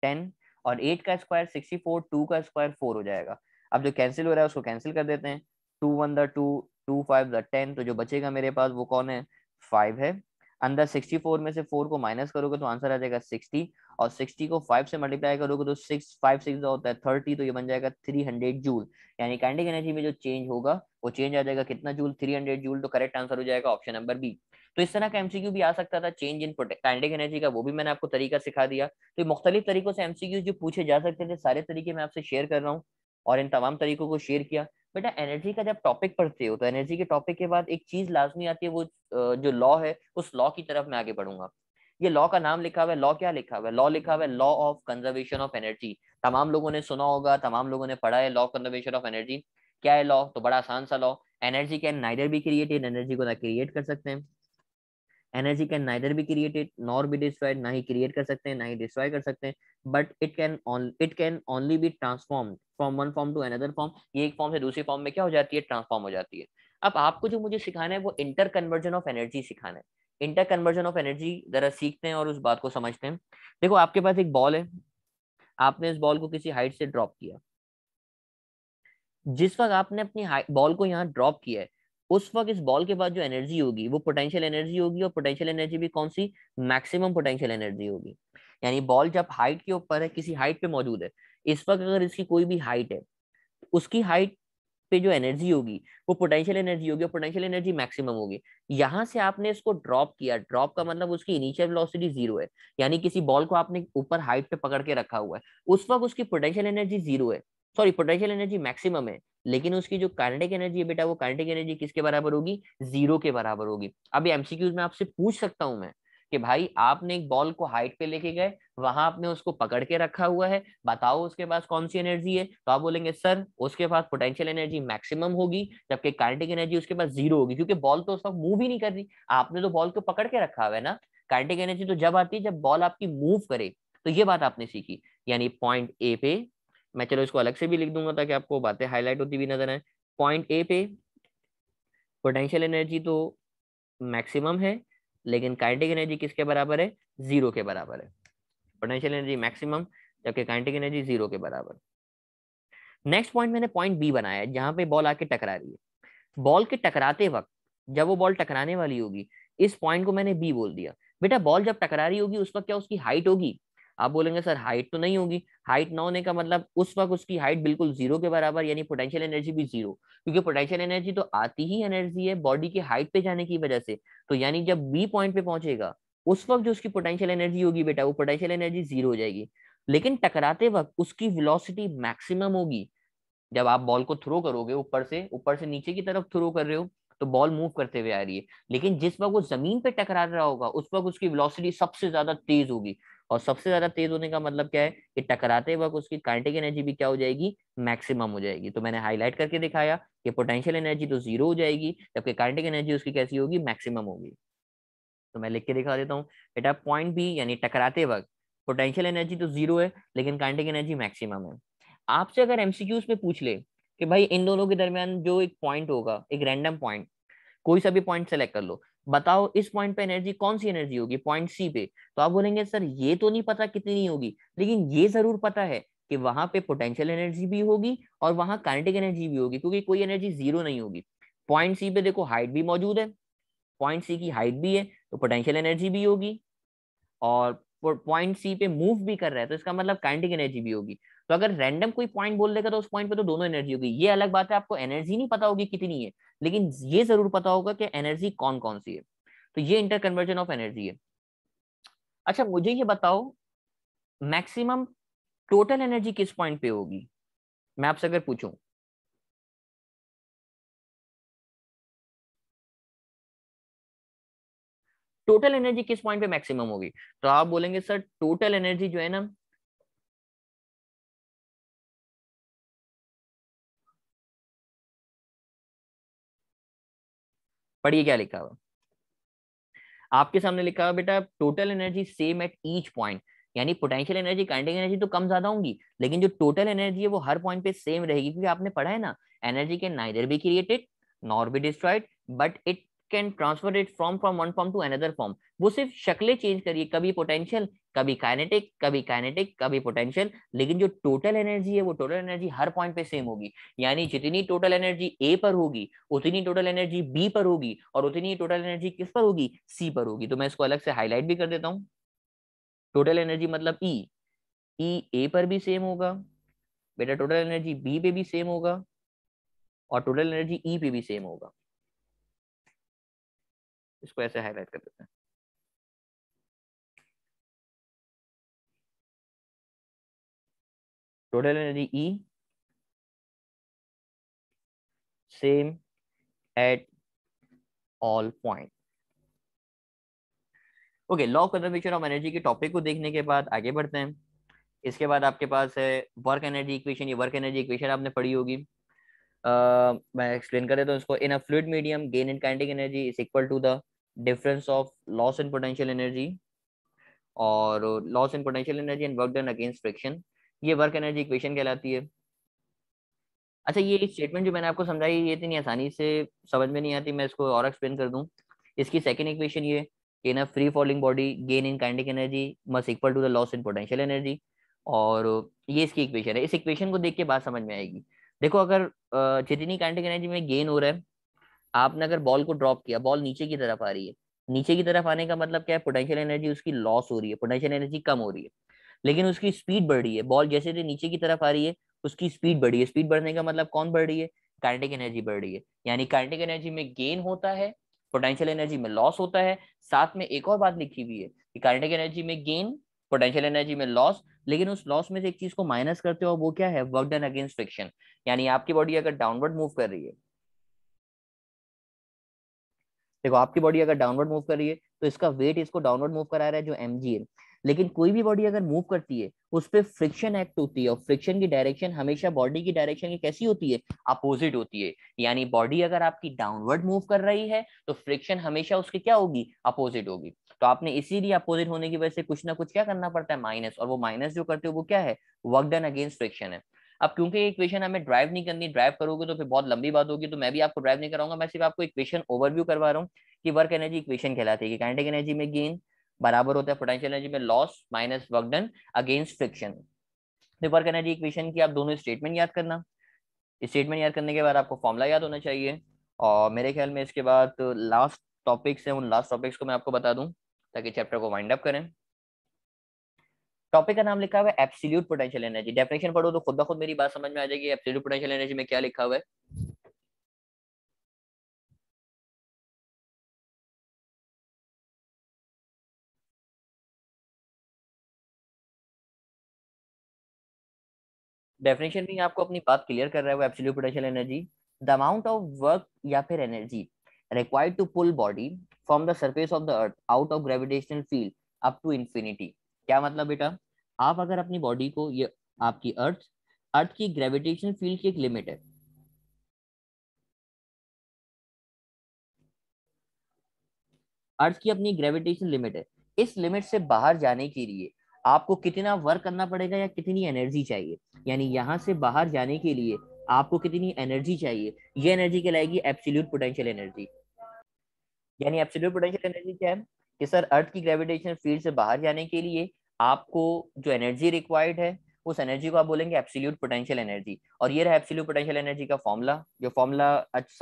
टेन और एट का स्क्वायर सिक्सटी फोर टू का स्क्वायर फोर हो जाएगा। अब जो कैंसिल हो रहा है, उसको कैंसिल कर देते हैं। Two one the two two five the ten तो जो बचेगा मेरे पास, वो कौन है? फाइव है। अंदर सिक्सटी फोर में से फोर को माइनस करोगे तो आंसर आ जाएगा सिक्सटी और सिक्सटी को फाइव से मल्टीप्लाई करोगे तो सिक्स फाइव सिक्स होता है थर्टी तो ये बन जाएगा थ्री हंड्रेड जूल यानी काइनेटिक एनर्जी में जो चेंज होगा, वो चेंज आ जाएगा कितना जूल थ्री हंड्रेड जूल तो करेक्ट आंसर हो जाएगा ऑप्शन नंबर बी तो इस तरह का एमसीक्यू भी आ सकता था चेंज इन काइनेटिक एनर्जी का, वो भी मैंने आपको तरीका सिखा दिया। तो मुख्तलिफ़ तरीकों से एमसीक्यू जो पूछे जा सकते थे, सारे तरीके मैं आपसे शेयर कर रहा हूँ और इन तमाम तरीकों को शेयर किया। बेटा एनर्जी का जब टॉपिक पढ़ते हो तो एनर्जी के टॉपिक के बाद एक चीज़ लाजमी आती है, वो जो लॉ है, उस लॉ की तरफ़ मैं आगे बढ़ूँगा। ये लॉ का नाम लिखा हुआ है लॉ क्या लिखा हुआ है? लॉ लिखा हुआ है law of conservation of energy तमाम लोगों ने सुना होगा, तमाम लोगों ने पढ़ा है लॉ कंजर्वेशन ऑफ़ एनर्जी क्या है लॉ तो बड़ा आसान सा law energy can neither be created energy को ना क्रिएट कर सकते हैं। Energy can neither be created nor be destroyed ना ही क्रिएट कर सकते हैं, ना ही डिस्ट्रॉय कर सकते हैं but it can it can only be transform from one form to another form ये एक फॉर्म से दूसरी फॉर्म में क्या हो जाती है? ट्रांसफॉर्म हो जाती है। अब आपको जो मुझे सिखाना है, वो इंटर कन्वर्जन ऑफ़ एनर्जी सिखाना है। इंटर कन्वर्जन ऑफ़ एनर्जी जरा सीखते हैं और उस बात को समझते हैं। देखो, आपके पास एक बॉल है। आपने इस बॉल को किसी हाइट से ड्रॉप किया। जिस वक्त आपने अपनी बॉल को यहाँ ड्रॉप किया है उस वक्त इस बॉल के बाद जो एनर्जी होगी, वो पोटेंशियल एनर्जी होगी और पोटेंशियल एनर्जी भी कौन सी? मैक्सिमम पोटेंशियल एनर्जी होगी। यानी बॉल जब हाइट के ऊपर है, किसी हाइट पे मौजूद है, इस वक्त अगर इसकी कोई भी हाइट है, उसकी हाइट पे जो एनर्जी होगी, वो पोटेंशियल एनर्जी होगी और पोटेंशियल एनर्जी मैक्सिमम होगी। यहाँ से आपने इसको ड्रॉप किया ड्रॉप का मतलब उसकी इनिशियल वेलोसिटी ज़ीरो है। यानी किसी बॉल को आपने ऊपर हाइट पे पकड़ के रखा हुआ है। उस वक्त उसकी पोटेंशियल एनर्जी ज़ीरो है। सॉरी पोटेंशियल एनर्जी मैक्सिमम है। लेकिन उसकी जो काइनेटिक एनर्जी है बेटा, वो काइनेटिक एनर्जी किसके बराबर होगी? ज़ीरो के बराबर होगी। अभी एमसीक्यूज में आपसे पूछ सकता हूँ मैं कि भाई, आपने एक बॉल को हाइट पे लेके गए, वहाँ आपने उसको पकड़ के रखा हुआ है, बताओ उसके पास कौन सी एनर्जी है? तो आप बोलेंगे, सर, उसके पास पोटेंशियल एनर्जी मैक्सिमम होगी, जबकि काइनेटिक एनर्जी उसके पास ज़ीरो होगी। क्योंकि बॉल तो उस वक्त मूव ही नहीं कर रही। आपने तो बॉल को पकड़ के रखा हुआ है ना? काइनेटिक एनर्जी तो जब आती है, जब बॉल आपकी मूव करे तो ये बात आपने सीखी। यानी पॉइंट ए पे मैं चलो इसको अलग से भी लिख दूँगा ताकि आपको बातें हाईलाइट होती भी नज़र आए। पॉइंट ए पे पोटेंशियल एनर्जी तो मैक्सिमम है, लेकिन काइनेटिक एनर्जी किसके बराबर है? ज़ीरो के बराबर है। पोटेंशियल एनर्जी मैक्सिमम जबकि काइनेटिक एनर्जी ज़ीरो के बराबर। नेक्स्ट पॉइंट मैंने पॉइंट बी बनाया है, जहाँ पे बॉल आके टकरा रही है। बॉल के टकराते वक्त, जब वो बॉल टकराने वाली होगी, इस पॉइंट को मैंने बी बोल दिया। बेटा बॉल जब टकरा रही होगी, उस वक्त क्या उसकी हाइट होगी? आप बोलेंगे, सर हाइट तो नहीं होगी। हाइट ना होने का मतलब उस वक्त उसकी हाइट बिल्कुल ज़ीरो के बराबर, यानी पोटेंशियल एनर्जी भी ज़ीरो क्योंकि पोटेंशियल एनर्जी तो आती ही एनर्जी है बॉडी की हाइट पे जाने की वजह से। तो यानी जब बी पॉइंट पे पहुंचेगा, उस वक्त जो उसकी पोटेंशियल एनर्जी होगी बेटा, वो पोटेंशियल एनर्जी ज़ीरो हो जाएगी। लेकिन टकराते वक्त उसकी वेलोसिटी मैक्सिमम होगी। जब आप बॉल को थ्रो करोगे ऊपर से ऊपर से नीचे की तरफ़ थ्रो कर रहे हो तो बॉल मूव करते हुए आ रही है। लेकिन जिस वक्त वो ज़मीन पे टकरा रहा होगा, उस वक्त उसकी वेलोसिटी सबसे ज़्यादा तेज होगी। और सबसे ज़्यादा तेज होने का मतलब क्या है कि टकराते वक्त उसकी काइनेटिक एनर्जी भी क्या हो जाएगी? मैक्सिमम हो जाएगी। तो मैंने हाईलाइट करके दिखाया कि पोटेंशियल एनर्जी तो ज़ीरो हो जाएगी, जबकि काइनेटिक एनर्जी उसकी कैसी होगी? मैक्सिमम होगी। तो मैं लिख के दिखा देता हूँ। बेटा पॉइंट बी यानी टकराते वक्त पोटेंशियल एनर्जी तो ज़ीरो है, लेकिन काइनेटिक एनर्जी मैक्सिमम है। आपसे अगर एमसीक्यूज में पूछ ले कि भाई इन दोनों के दरमियान जो एक पॉइंट होगा, एक रैंडम पॉइंट कोई सा भी पॉइंट सेलेक्ट कर लो बताओ इस पॉइंट पे एनर्जी कौन सी एनर्जी होगी? पॉइंट सी पे। तो आप बोलेंगे, सर, ये तो नहीं पता कितनी होगी। लेकिन ये ज़रूर पता है कि वहाँ पे पोटेंशियल एनर्जी भी होगी और वहाँ काइनेटिक एनर्जी भी होगी, क्योंकि कोई एनर्जी ज़ीरो नहीं होगी। पॉइंट सी पे देखो हाइट भी मौजूद है। पॉइंट सी की हाइट भी है तो पोटेंशियल एनर्जी भी होगी। और पॉइंट सी पे मूव भी कर रहा है तो इसका मतलब काइनेटिक एनर्जी भी होगी। तो अगर रैंडम कोई पॉइंट बोल देगा तो उस पॉइंट पे तो दोनों एनर्जी होगी। ये अलग बात है, आपको एनर्जी नहीं पता होगी कितनी है। लेकिन ये ज़रूर पता होगा कि एनर्जी कौन कौन सी है। तो ये इंटर कन्वर्जन ऑफ़ एनर्जी है। अच्छा मुझे ये बताओ मैक्सिमम टोटल एनर्जी किस पॉइंट पे होगी? मैं आपसे अगर पूछूँ। टोटल एनर्जी किस पॉइंट पे मैक्सिमम होगी? तो आप बोलेंगे, सर टोटल एनर्जी जो है ना पढ़िए क्या लिखा हुआ? आपके सामने लिखा हुआ, बेटा total energy same at each point यानी पोटेंशियल एनर्जी काइनेटिक एनर्जी तो कम ज़्यादा होंगी, लेकिन जो टोटल एनर्जी है वो हर पॉइंट पे सेम रहेगी, क्योंकि आपने पढ़ा है ना energy can neither be created nor be destroyed but it can transfer it from from one form to another form वो सिर्फ़ शक्लें चेंज करिए, कभी पोटेंशियल कभी काइनेटिक कभी काइनेटिक कभी पोटेंशियल लेकिन जो टोटल एनर्जी है, वो टोटल एनर्जी हर पॉइंट पे सेम होगी। यानी जितनी टोटल एनर्जी ए पर होगी, उतनी टोटल एनर्जी बी पर होगी, और उतनी टोटल एनर्जी किस पर होगी? सी पर होगी। तो मैं इसको अलग से हाईलाइट भी कर देता हूँ। टोटल एनर्जी मतलब ई ई ए पर भी सेम होगा। बेटा टोटल एनर्जी बी पे भी सेम होगा, और टोटल एनर्जी ई पे भी सेम होगा। इसको ऐसे हाईलाइट कर देते हैं। Total energy E same at all point okay law conservation of energy के टॉपिक को देखने के बाद आगे बढ़ते हैं। इसके बाद आपके पास है वर्क एनर्जी इक्वेशन ये वर्क एनर्जी इक्वेशन आपने पढ़ी होगी। uh, मैं एक्सप्लेन कर देता हूँ इसको। In a fluid medium gain in kinetic energy is equal to the difference of loss in potential energy और loss in potential energy and work done against friction ये वर्क एनर्जी इक्वेशन कहलाती है। अच्छा ये स्टेटमेंट जो मैंने आपको समझाई, ये इतनी आसानी से समझ में नहीं आती, मैं इसको और एक्सप्लेन कर दूँ। इसकी सेकंड इक्वेशन ये in a free falling body gain in kinetic energy must equal to the loss in potential energy और ये इसकी इक्वेशन है। इस इक्वेशन को देख के बात समझ में आएगी। देखो, अगर जितनी काइनेटिक एनर्जी में गेन हो रहा है आपने अगर बॉल को ड्रॉप किया बॉल नीचे की तरफ़ आ रही है। नीचे की तरफ़ आने का मतलब क्या है? पोटेंशियल एनर्जी उसकी लॉस हो रही है पोटेंशियल एनर्जी कम हो रही है। लेकिन उसकी स्पीड बढ़ रही है। बॉल जैसे जैसे नीचे की तरफ़ आ रही है, उसकी स्पीड बढ़ी है। स्पीड बढ़ने का मतलब कौन बढ़ रही है? काइनेटिक एनर्जी बढ़ रही है। यानी काइनेटिक एनर्जी में गेन होता है पोटेंशियल एनर्जी में लॉस होता है। साथ में एक और बात लिखी हुई है कि काइनेटिक एनर्जी में गेन पोटेंशियल एनर्जी में लॉस लेकिन उस लॉस में से एक चीज़ को माइनस करते हो, वो क्या है? वर्क डन अगेंस्ट फ्रिक्शन यानी आपकी बॉडी अगर डाउनवर्ड मूव कर रही है देखो, आपकी बॉडी अगर डाउनवर्ड मूव कर रही है तो इसका वेट इसको डाउनवर्ड मूव करा रहा है जो एमजी है। लेकिन कोई भी बॉडी अगर मूव करती है, उस पर फ्रिक्शन एक्ट होती है और फ्रिक्शन की डायरेक्शन हमेशा बॉडी की डायरेक्शन की कैसी होती है? अपोजिट होती है। यानी बॉडी अगर आपकी डाउनवर्ड मूव कर रही है तो फ्रिक्शन हमेशा उसकी क्या होगी? अपोजिट होगी। तो आपने इसीलिए अपोजिट होने की वजह से कुछ ना कुछ क्या करना पड़ता है? माइनस और वो माइनस जो करते हो, वो क्या है? वर्क डन अगेंस्ट फ्रिक्शन है। अब क्योंकि इक्वेशन हमें ड्राइव नहीं करनी ड्राइव करोगे तो फिर बहुत लंबी बात होगी तो मैं भी आपको ड्राइव नहीं कराऊँगा। मैं सिर्फ़ आपको इक्वेशन ओवरव्यू करवा रहा हूँ कि वर्क एनर्जी इक्वेशन कहलाती है काइनेटिक एनर्जी में गेन बराबर होता है पोटेंशियल एनर्जी में loss minus work done against friction तो वर्क एनर्जी इक्वेशन की आप दोनों स्टेटमेंट याद करना। स्टेटमेंट याद करने के बाद आपको फॉर्मूला याद होना चाहिए और मेरे ख्याल में इसके बाद लास्ट टॉपिक्स हैं, उन लास्ट टॉपिक्स को मैं आपको बता दूँ ताकि चैप्टर को वाइंड अप करें। टॉपिक का नाम लिखा हुआ है एब्सोल्यूट पोटेंशियल एनर्जी डेफिनेशन पढ़ो तो खुद ब खुद मेरी बात समझ में आ जाएगी एब्सोल्यूट पोटेंशियल एनर्जी में क्या लिखा हुआ है? डेफिनेशन में आपको अपनी बात क्लियर कर रहा है वो absolute potential energy the amount of work या फिर energy required to pull body from the surface of the earth out of gravitational field up to infinity. क्या मतलब बेटा? आप अगर अपनी बॉडी को ये, आपकी अर्थ अर्थ की ग्रेविटेशन फ़ील्ड की एक लिमिट है। अर्थ की अपनी ग्रेविटेशन लिमिट है। इस लिमिट से बाहर जाने के लिए आपको कितना वर्क करना पड़ेगा या कितनी एनर्जी चाहिए? यानी यहाँ से बाहर जाने के लिए आपको कितनी एनर्जी चाहिए? ये एनर्जी कहलाएगी एब्सोल्यूट पोटेंशियल एनर्जी यानी एब्सोल्यूट पोटेंशियल एनर्जी क्या है? कि सर, अर्थ की ग्रेविटेशन फ़ील्ड से बाहर जाने के लिए आपको जो एनर्जी रिक्वायर्ड है, उस एनर्जी को आप बोलेंगे एब्सोल्यूट पोटेंशियल एनर्जी और ये रहा एब्सोल्यूट पोटेंशियल एनर्जी का फॉर्मूला जो फॉर्मूला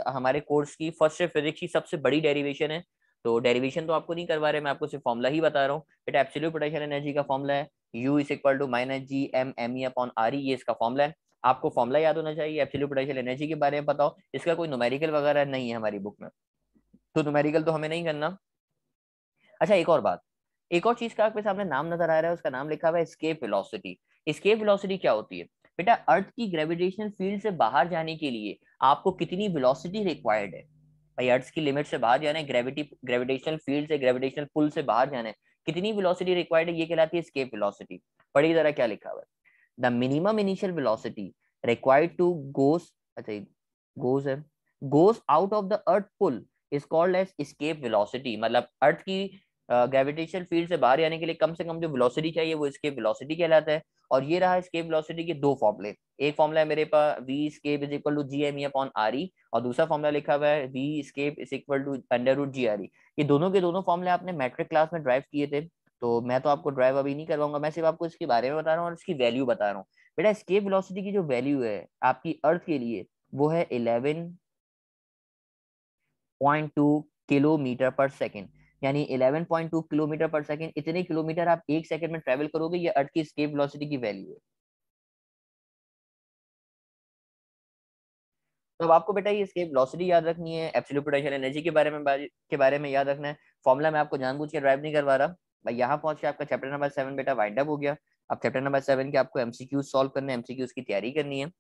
हमारे कोर्स की फ़र्स्ट फिजिक्स की सबसे बड़ी डेरिवेशन है. तो डेरिवेशन तो आपको नहीं करवा रहे, मैं आपको सिर्फ़ फॉर्मुला ही बता रहा हूँ. बट एब्सोल्यूट पोटेंशियल एनर्जी का फॉर्मुला है. U is equal to minus G M M E upon R E ये इसका फॉर्मुला है. आपको फॉर्मुला याद होना चाहिए एब्सोल्यूट पोटेंशियल एनर्जी के बारे में बताओ. इसका कोई न्यूमेरिकल वगैरह नहीं है हमारी बुक में. तो न्यूमेरिकल तो हमें नहीं करना. अच्छा एक और बात। एक और चीज़ का आपके सामने नाम नज़र आ रहा है, उसका नाम लिखा हुआ है स्केप वेलोसिटी स्केप वेलोसिटी क्या होती है? बेटा अर्थ की ग्रेविटेशनल फ़ील्ड से बाहर जाने के लिए आपको कितनी वेलोसिटी रिक्वायर्ड है? भाई अर्थ की लिमिट से बाहर जाना है ग्रेविटी ग्रेविटेशनल फ़ील्ड से ग्रेविटेशनल पुल से बाहर जाना है, कितनी वेलोसिटी रिक्वायर्ड है, ये कहलाती है स्केप वेलोसिटी पढ़िए जरा क्या लिखा हुआ है। The minimum initial velocity required to goes अच्छा गोस है। Goes out of the earth pull is called as escape velocity मतलब अर्थ की ग्रेविटेशनल फ़ील्ड से बाहर आने के लिए कम से कम जो वेलोसिटी चाहिए, वो स्केप वेलोसिटी कहलाता है। और ये रहा स्केप वेलोसिटी के दो फॉर्मुले एक फॉर्मुला है मेरे पास V escape is equal to G M E upon R E और दूसरा फॉर्मुला लिखा हुआ है V escape is equal to under root G R E ये दोनों के दोनों फॉर्मुले आपने मैट्रिक क्लास में ड्राइव किए थे तो मैं तो आपको ड्राइव अभी नहीं करवाऊँगा। मैं सिर्फ़ आपको इसके बारे में बता रहा हूँ और इसकी वैल्यू बता रहा हूँ। बेटा स्केप वेलोसिटी की जो वैल्यू है आपकी अर्थ के लिए, वो है eleven point two kilometre per second, यानी 11.2 किलोमीटर पर सेकेंड, इतने किलोमीटर आप एक सेकंड में ट्रेवल करोगे, ये अर्थ की स्केप वेलोसिटी की वैल्यू है। तो अब आपको बेटा ये स्केप वेलोसिटी याद रखनी है एब्सोल्यूट पोटेंशियल एनर्जी के बारे में के बारे में याद रखना है। फॉर्मुला मैं आपको जानबूझ के ड्राइव नहीं करवा रहा। भाई यहाँ पहुँच के आपका चैप्टर नंबर सेवन बेटा वाइंड अप हो गया। अब चैप्टर नंबर सेवन के आपको एमसीक्यूज सॉल्व करने एमसीक्यूज की तैयारी करनी है।